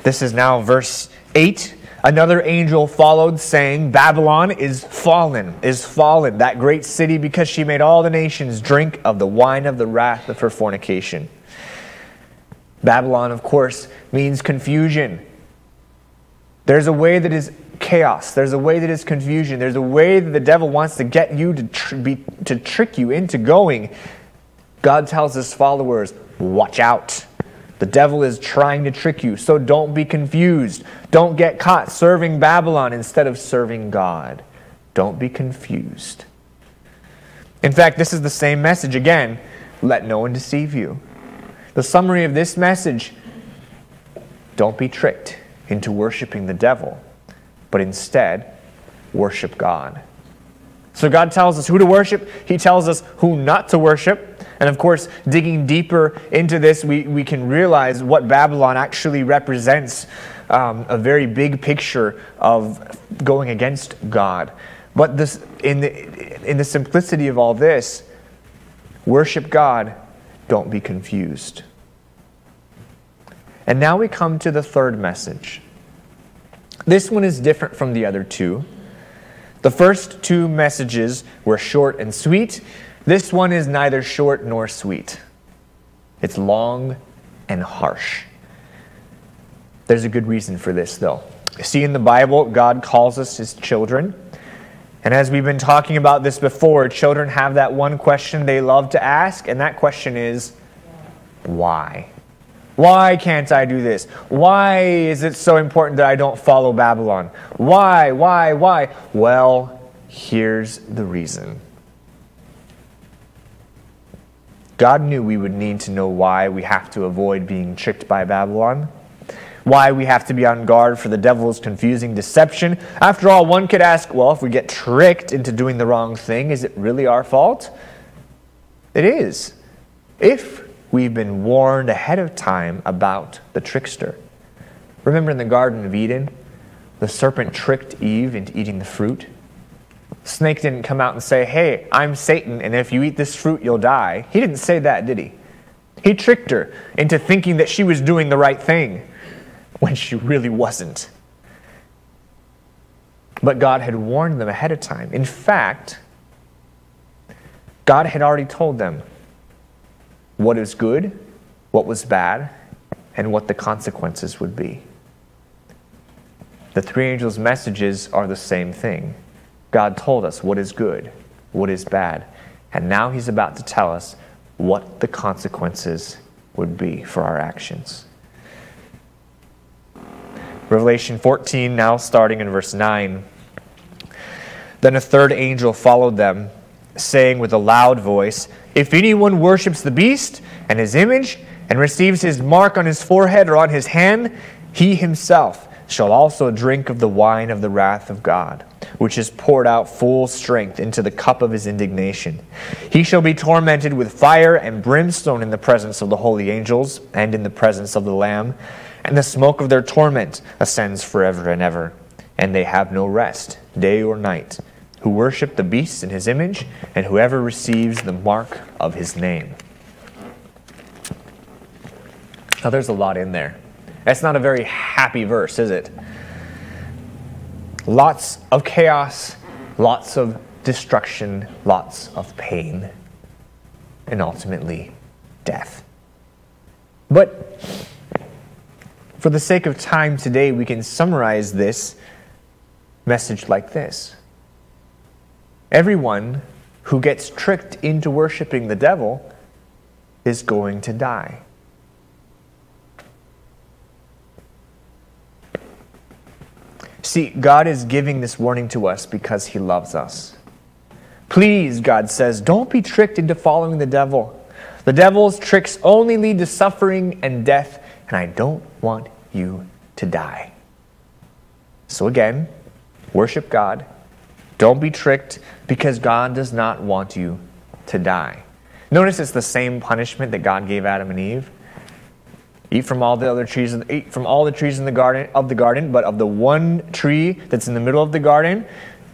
This is now verse 8. Another angel followed, saying, Babylon is fallen, is fallen, that great city, because she made all the nations drink of the wine of the wrath of her fornication. Babylon, of course, means confusion. There's a way that is chaos. There's a way that is confusion. There's a way that the devil wants to get you to, tr- be, to trick you into going. God tells his followers, watch out. The devil is trying to trick you, so don't be confused. Don't get caught serving Babylon instead of serving God. Don't be confused. In fact, this is the same message again let no one deceive you. The summary of this message don't be tricked into worshiping the devil but instead worship God. So God tells us who to worship, He tells us who not to worship. And of course, digging deeper into this, we, we can realize what Babylon actually represents um, a very big picture of going against God. But this, in, the, in the simplicity of all this, worship God, don't be confused. And now we come to the third message. This one is different from the other two. The first two messages were short and sweet. This one is neither short nor sweet. It's long and harsh. There's a good reason for this, though. See, in the Bible, God calls us his children. And as we've been talking about this before, children have that one question they love to ask, and that question is, why? Why can't I do this? Why is it so important that I don't follow Babylon? Why, why, why? Well, here's the reason. God knew we would need to know why we have to avoid being tricked by Babylon. why we have to be on guard for the devil's confusing deception. After all, one could ask, well, if we get tricked into doing the wrong thing, is it really our fault? It is. If we've been warned ahead of time about the trickster. Remember in the Garden of Eden, the serpent tricked Eve into eating the fruit? Snake didn't come out and say, Hey, I'm Satan, and if you eat this fruit, you'll die. He didn't say that, did he? He tricked her into thinking that she was doing the right thing when she really wasn't. But God had warned them ahead of time. In fact, God had already told them what is good, what was bad, and what the consequences would be. The three angels' messages are the same thing. God told us what is good, what is bad, and now He's about to tell us what the consequences would be for our actions. Revelation 14, now starting in verse 9. Then a third angel followed them, saying with a loud voice, If anyone worships the beast and his image, and receives his mark on his forehead or on his hand, he himself shall also drink of the wine of the wrath of God, which is poured out full strength into the cup of his indignation. He shall be tormented with fire and brimstone in the presence of the holy angels and in the presence of the Lamb, and the smoke of their torment ascends forever and ever. And they have no rest, day or night, who worship the beast in his image, and whoever receives the mark of his name. Now, there's a lot in there. That's not a very happy verse, is it? Lots of chaos, lots of destruction, lots of pain, and ultimately death. But for the sake of time today, we can summarize this message like this Everyone who gets tricked into worshiping the devil is going to die. See, God is giving this warning to us because He loves us. Please, God says, don't be tricked into following the devil. The devil's tricks only lead to suffering and death, and I don't want you to die. So, again, worship God. Don't be tricked because God does not want you to die. Notice it's the same punishment that God gave Adam and Eve. Eat from all the other trees, eat from all the trees in the garden of the garden, but of the one tree that's in the middle of the garden,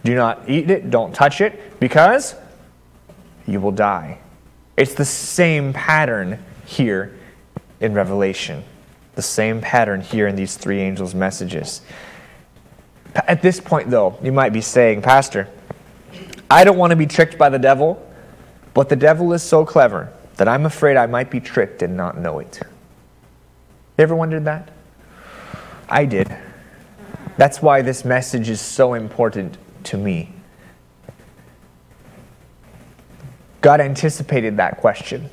do not eat it, don't touch it, because you will die. It's the same pattern here in Revelation. The same pattern here in these three angels' messages. At this point, though, you might be saying, Pastor, I don't want to be tricked by the devil, but the devil is so clever that I'm afraid I might be tricked and not know it. You ever wondered that? I did. That's why this message is so important to me. God anticipated that question.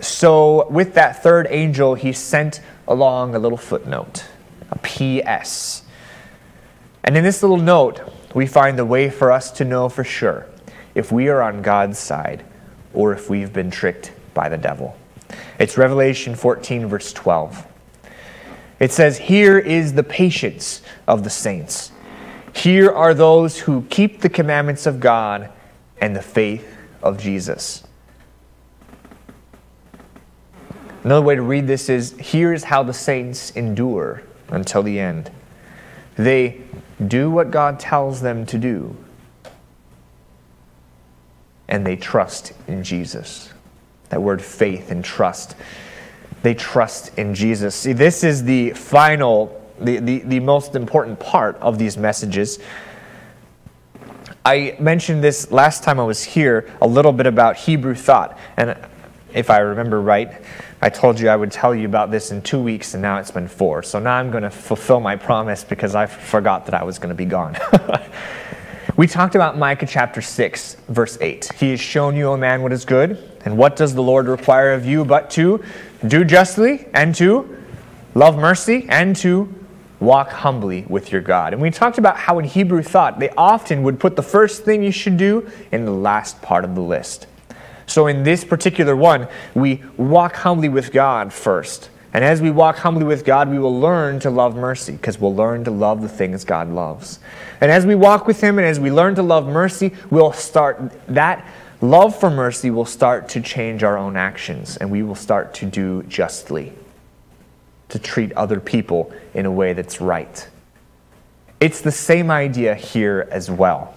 So, with that third angel, he sent along a little footnote, a PS. And in this little note, we find the way for us to know for sure if we are on God's side or if we've been tricked by the devil. It's Revelation 14, verse 12. It says, Here is the patience of the saints. Here are those who keep the commandments of God and the faith of Jesus. Another way to read this is here's how the saints endure until the end. They do what God tells them to do, and they trust in Jesus. That word faith and trust. They trust in Jesus. See, this is the final, the, the, the most important part of these messages. I mentioned this last time I was here a little bit about Hebrew thought. And if I remember right, I told you I would tell you about this in two weeks, and now it's been four. So now I'm going to fulfill my promise because I forgot that I was going to be gone. we talked about Micah chapter 6, verse 8. He has shown you, O man, what is good, and what does the Lord require of you but to do justly, and to love mercy, and to walk humbly with your God. And we talked about how in Hebrew thought, they often would put the first thing you should do in the last part of the list. So in this particular one, we walk humbly with God first, And as we walk humbly with God, we will learn to love mercy because we'll learn to love the things God loves. And as we walk with Him and as we learn to love mercy, we'll start that love for mercy will start to change our own actions and we will start to do justly, to treat other people in a way that's right. It's the same idea here as well.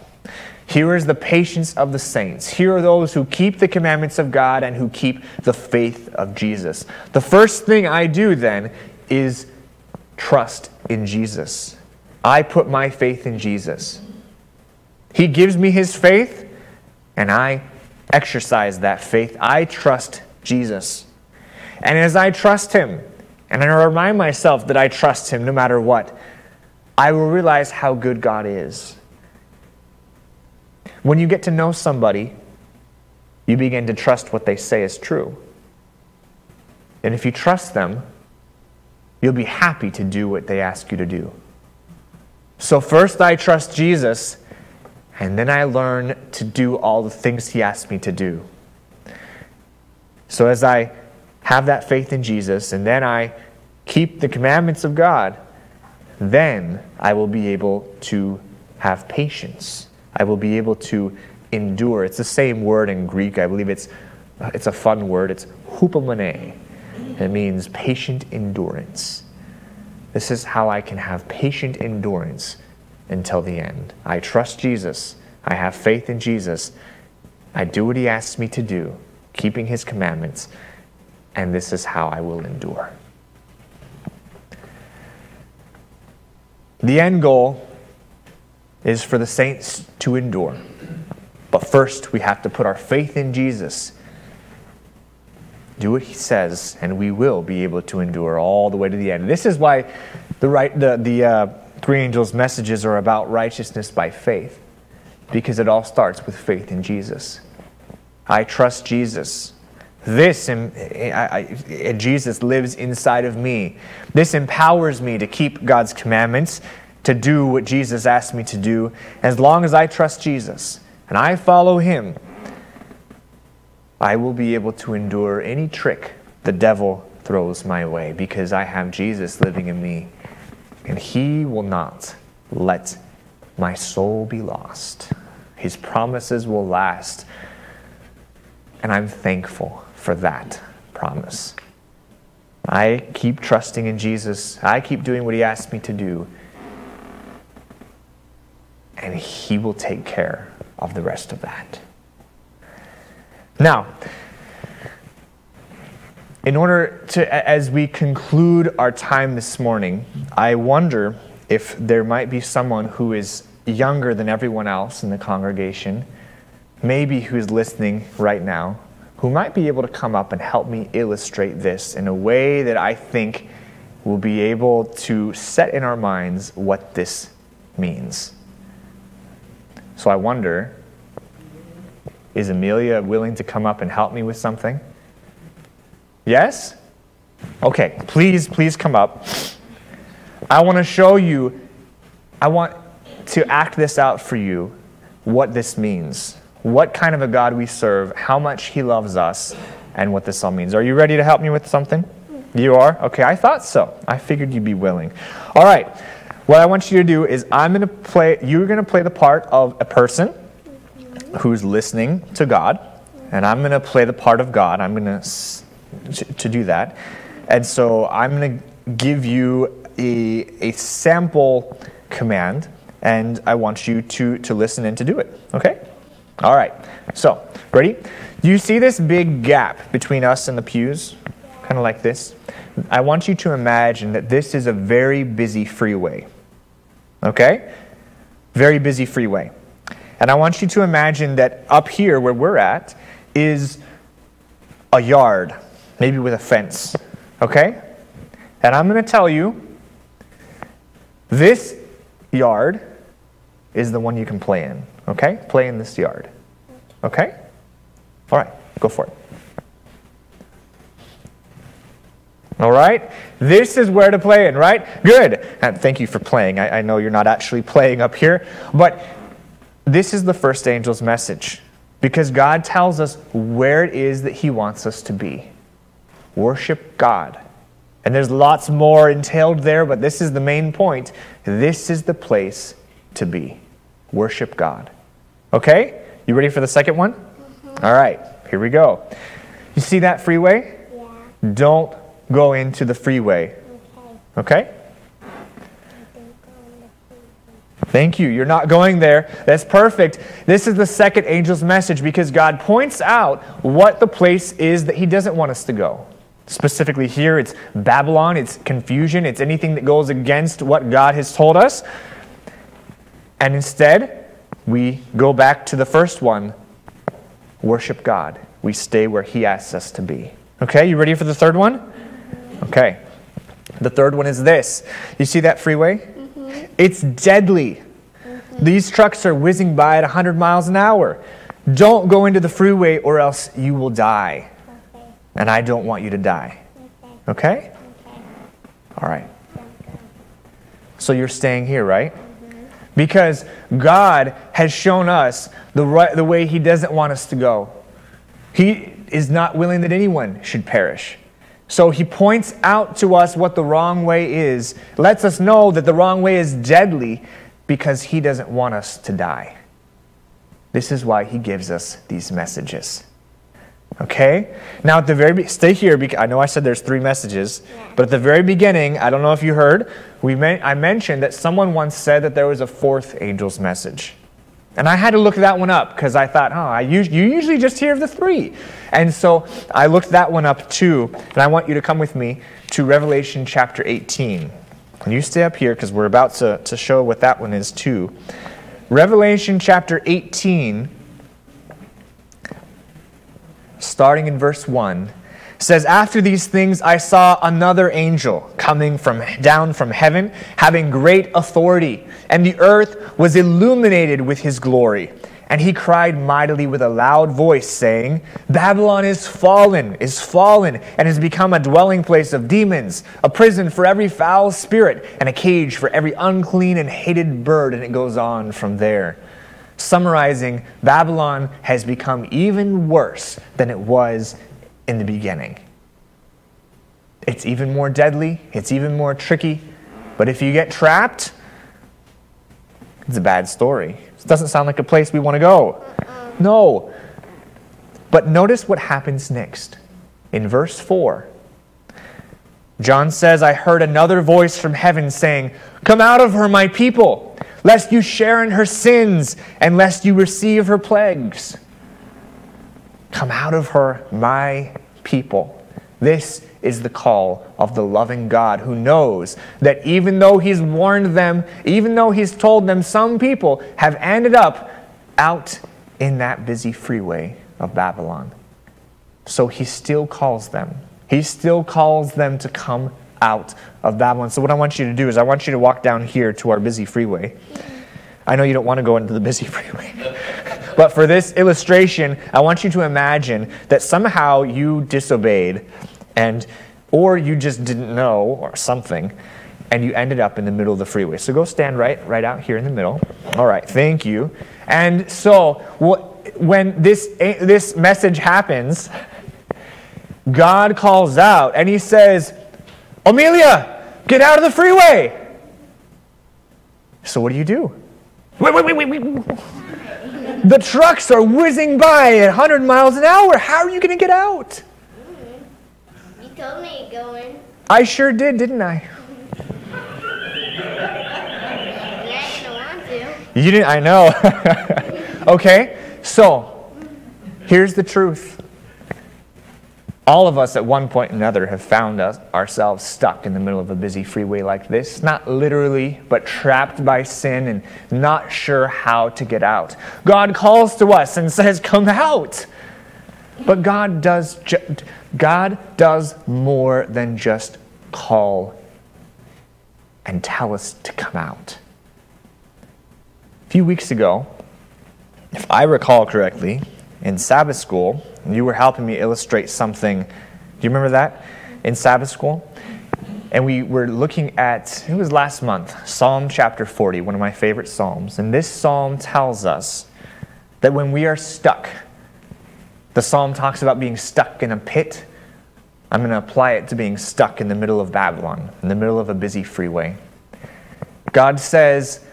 Here is the patience of the saints. Here are those who keep the commandments of God and who keep the faith of Jesus. The first thing I do then is trust in Jesus. I put my faith in Jesus. He gives me his faith, and I exercise that faith. I trust Jesus. And as I trust him, and I remind myself that I trust him no matter what, I will realize how good God is. When you get to know somebody, you begin to trust what they say is true. And if you trust them, you'll be happy to do what they ask you to do. So, first, I trust Jesus, and then I learn to do all the things He asks me to do. So, as I have that faith in Jesus, and then I keep the commandments of God, then I will be able to have patience I will be able to endure. It's the same word in Greek. I believe it's, uh, it's a fun word. It's hupomone. It means patient endurance. This is how I can have patient endurance until the end. I trust Jesus. I have faith in Jesus. I do what he asks me to do, keeping his commandments, and this is how I will endure. The end goal is for the saints to endure. But first, we have to put our faith in Jesus. Do what he says, and we will be able to endure all the way to the end. This is why the, right, the, the uh, three angels' messages are about righteousness by faith, because it all starts with faith in Jesus. I trust Jesus. This, I, I, Jesus lives inside of me. This empowers me to keep God's commandments to do what Jesus asked me to do. As long as I trust Jesus and I follow him, I will be able to endure any trick the devil throws my way because I have Jesus living in me. And he will not let my soul be lost. His promises will last. And I'm thankful for that promise. I keep trusting in Jesus. I keep doing what he asked me to do and He will take care of the rest of that. Now, in order to, as we conclude our time this morning, I wonder if there might be someone who is younger than everyone else in the congregation, maybe who's listening right now, who might be able to come up and help me illustrate this in a way that I think will be able to set in our minds what this means. So I wonder is Amelia willing to come up and help me with something? Yes? Okay, please, please come up. I want to show you, I want to act this out for you, what this means. What kind of a God we serve, how much He loves us, and what this all means. Are you ready to help me with something? You are? Okay, I thought so. I figured you'd be willing. All right. What I want you to do is I'm going to play, you're going to play the part of a person who's listening to God, and I'm going to play the part of God. I'm going to, to do that. And so I'm going to give you a, a sample command, and I want you to, to listen and to do it. Okay? All right. So, ready? You see this big gap between us and the pews? Kind of like this. I want you to imagine that this is a very busy freeway. Okay? Very busy freeway. And I want you to imagine that up here where we're at is a yard, maybe with a fence. Okay? And I'm going to tell you this yard is the one you can play in. Okay? Play in this yard. Okay? All right, go for it. All right? This is where to play in, right? Good. And thank you for playing. I, I know you're not actually playing up here, but this is the first angel's message because God tells us where it is that He wants us to be. Worship God And there's lots more entailed there, but this is the main point. This is the place to be. Worship God. Okay? You ready for the second one? Mm-hmm. All right, here we go. You see that freeway? Yeah. Don't go into the freeway. Okay. Thank you. You're not going there. That's perfect. This is the second angel's message because God points out what the place is that he doesn't want us to go. Specifically, here it's Babylon, it's confusion, it's anything that goes against what God has told us. And instead, we go back to the first one worship God. We stay where he asks us to be. Okay, you ready for the third one? Okay. The third one is this. You see that freeway? Mm-hmm. It's deadly. Mm-hmm. These trucks are whizzing by at 100 miles an hour. Don't go into the freeway or else you will die. Okay. And I don't want you to die. Okay. Okay? All right. So you're staying here, right? Mm-hmm. Because God has shown us the, right, the way He doesn't want us to go. He is not willing that anyone should perish. So He points out to us what the wrong way is, lets us know that the wrong way is deadly because He doesn't want us to die. This is why He gives us these messages. Okay? Now, at the very be- stay here because I know I said there's three messages, but at the very beginning, I don't know if you heard, we men- I mentioned that someone once said that there was a fourth angel's message. And I had to look that one up because I thought, oh, I us- you usually just hear of the three. And so I looked that one up too, and I want you to come with me to Revelation chapter 18. And you stay up here because we're about to, to show what that one is too. Revelation chapter 18 starting in verse 1 says after these things i saw another angel coming from down from heaven having great authority and the earth was illuminated with his glory and he cried mightily with a loud voice saying babylon is fallen is fallen and has become a dwelling place of demons a prison for every foul spirit and a cage for every unclean and hated bird and it goes on from there summarizing, Babylon has become even worse than it was in the beginning. It's even more deadly, it's even more tricky, but if you get trapped, it's a bad story. It doesn't sound like a place we want to go. No. But notice what happens next. In verse 4, John says, I heard another voice from heaven saying, Come out of her, my people, lest you share in her sins, and lest you receive her plagues. Come out of her, my people. This is the call of the loving God who knows that even though He's warned them, even though He's told them, some people have ended up out in that busy freeway of Babylon. So He still calls them. He still calls them to come out of Babylon. So, what I want you to do is, I want you to walk down here to our busy freeway. I know you don't want to go into the busy freeway. but for this illustration, I want you to imagine that somehow you disobeyed and or you just didn't know or something and you ended up in the middle of the freeway. So go stand right right out here in the middle. All right, thank you. And so wh- when this this message happens, God calls out and he says, Amelia, get out of the freeway. So what do you do? Wait, wait, wait, wait, wait. The trucks are whizzing by at 100 miles an hour. How are you going to get out? Told me to go in. I sure did, didn't I? Yeah, I didn't want to. You didn't, I know. okay, so here's the truth. All of us at one point or another have found us, ourselves stuck in the middle of a busy freeway like this, not literally, but trapped by sin and not sure how to get out. God calls to us and says, Come out. But God does, God does more than just call and tell us to come out. A few weeks ago, if I recall correctly, in Sabbath school, you were helping me illustrate something. Do you remember that? In Sabbath school? And we were looking at, it was last month, Psalm chapter 40, one of my favorite Psalms. And this Psalm tells us that when we are stuck, the Psalm talks about being stuck in a pit I'm going to apply it to being stuck in the middle of Babylon, in the middle of a busy freeway. God says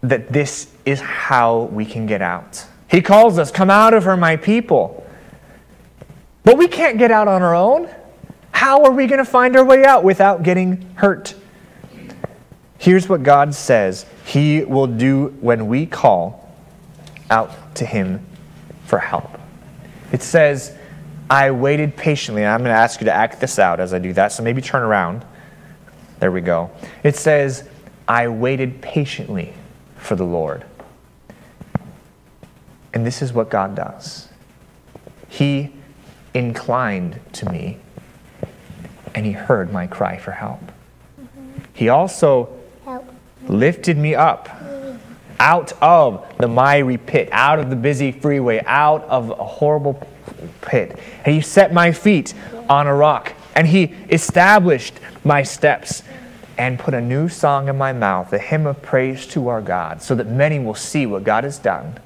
that this is how we can get out. He calls us, Come out of her, my people. But we can't get out on our own. How are we going to find our way out without getting hurt? Here's what God says He will do when we call out to Him for help. It says, I waited patiently. And I'm going to ask you to act this out as I do that. So maybe turn around. There we go. It says, I waited patiently for the Lord. And this is what God does He inclined to me, and He heard my cry for help. Mm-hmm. He also lifted me up out of the miry pit, out of the busy freeway, out of a horrible pit. And he set my feet on a rock, and he established my steps and put a new song in my mouth, a hymn of praise to our God, so that many will see what God has done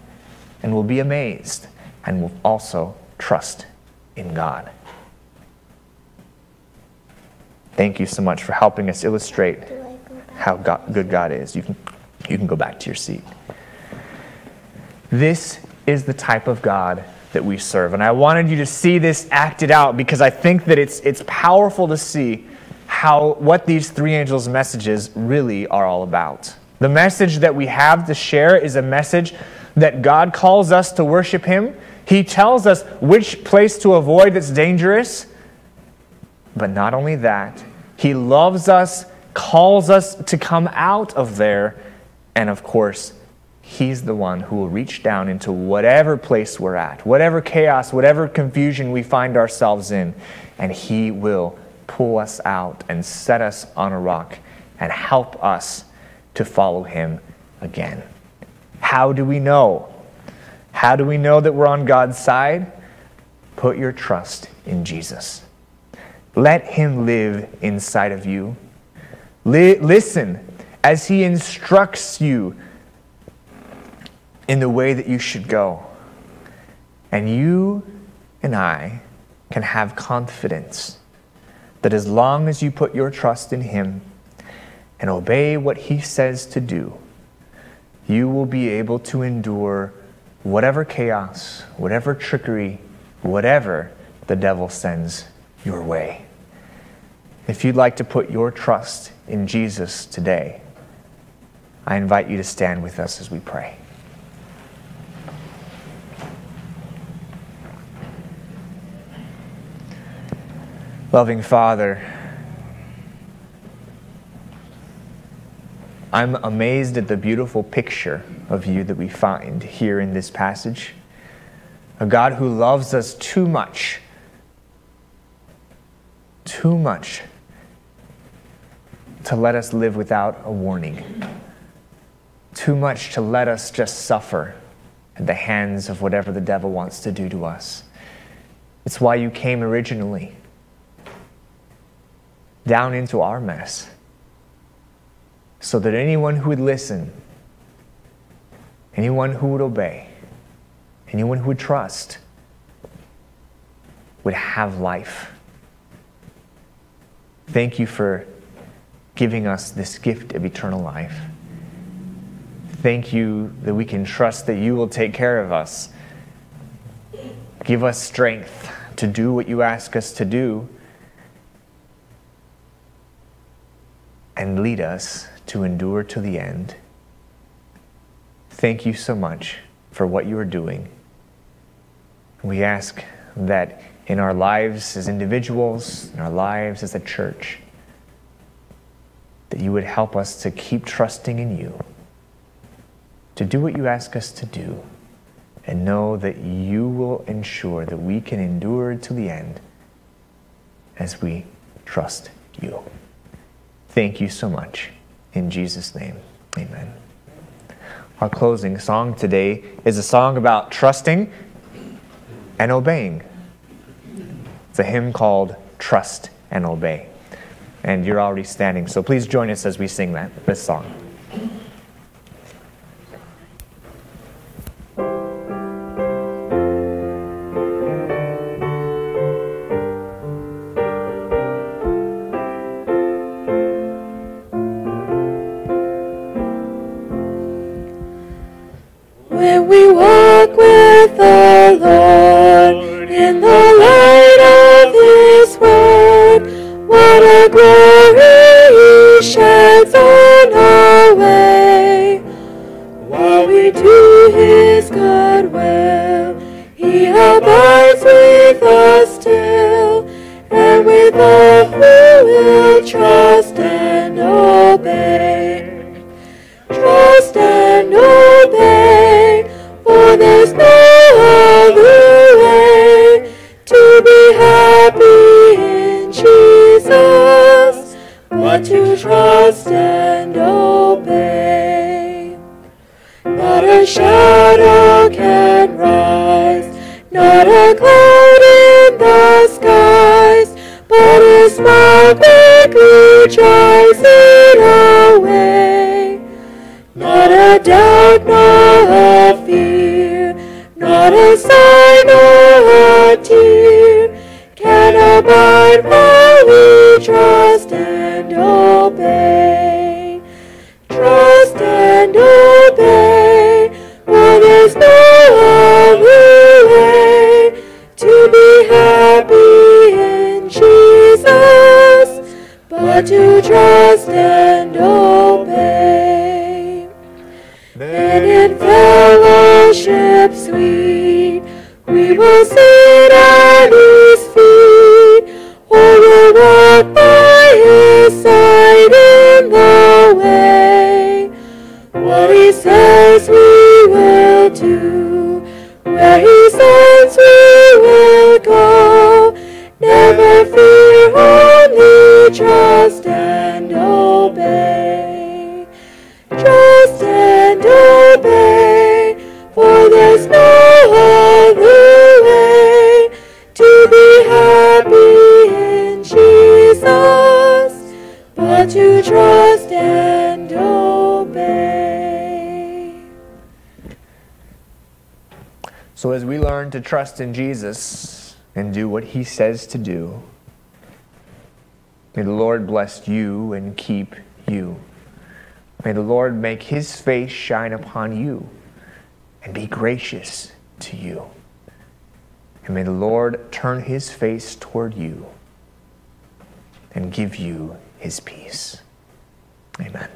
and will be amazed and will also trust in God. Thank you so much for helping us illustrate how God, good God is. You can, you can go back to your seat. This is the type of God that we serve. And I wanted you to see this acted out because I think that it's, it's powerful to see how what these three angels' messages really are all about. The message that we have to share is a message that God calls us to worship Him. He tells us which place to avoid that's dangerous. But not only that, He loves us, calls us to come out of there, and of course, He's the one who will reach down into whatever place we're at, whatever chaos, whatever confusion we find ourselves in, and He will pull us out and set us on a rock and help us to follow Him again. How do we know? How do we know that we're on God's side? Put your trust in Jesus. Let Him live inside of you. Li- listen as He instructs you in the way that you should go. And you and I can have confidence that as long as you put your trust in Him and obey what He says to do, you will be able to endure whatever chaos, whatever trickery, whatever the devil sends your way. If you'd like to put your trust in Jesus today, I invite you to stand with us as we pray. Loving Father, I'm amazed at the beautiful picture of you that we find here in this passage. A God who loves us too much, too much to let us live without a warning, too much to let us just suffer at the hands of whatever the devil wants to do to us. It's why you came originally down into our mess so that anyone who would listen, anyone who would obey, anyone who would trust would have life. Thank you for giving us this gift of eternal life. Thank you that we can trust that you will take care of us. Give us strength to do what you ask us to do and lead us to endure to the end. Thank you so much for what you are doing. We ask that in our lives as individuals, in our lives as a church, that you would help us to keep trusting in you, to do what you ask us to do, and know that you will ensure that we can endure to the end as we trust you. Thank you so much. In Jesus' name, amen. Our closing song today is a song about trusting and obeying. It's a hymn called Trust and Obey. And you're already standing, so please join us as we sing that, this song. Glory on our way. While we do His good will, He abides with us still, and with all who will trust and obey. Trust and obey, for there's no other way to be happy but to trust and obey. Not a shadow can rise, not a cloud in the skies, but His smoke quickly drives it away. Not a doubt, nor a fear, not a sign nor a tear abide we trust and obey. Trust and obey, for there's no other way to be happy in Jesus but to trust and obey. Then in fellowship sweet, we will sit at will by His side in the way. What He says we will do, where He sends we will go. Never fear, only trust and obey. To trust and obey. So, as we learn to trust in Jesus and do what he says to do, may the Lord bless you and keep you. May the Lord make his face shine upon you and be gracious to you. And may the Lord turn his face toward you and give you his peace. Amen.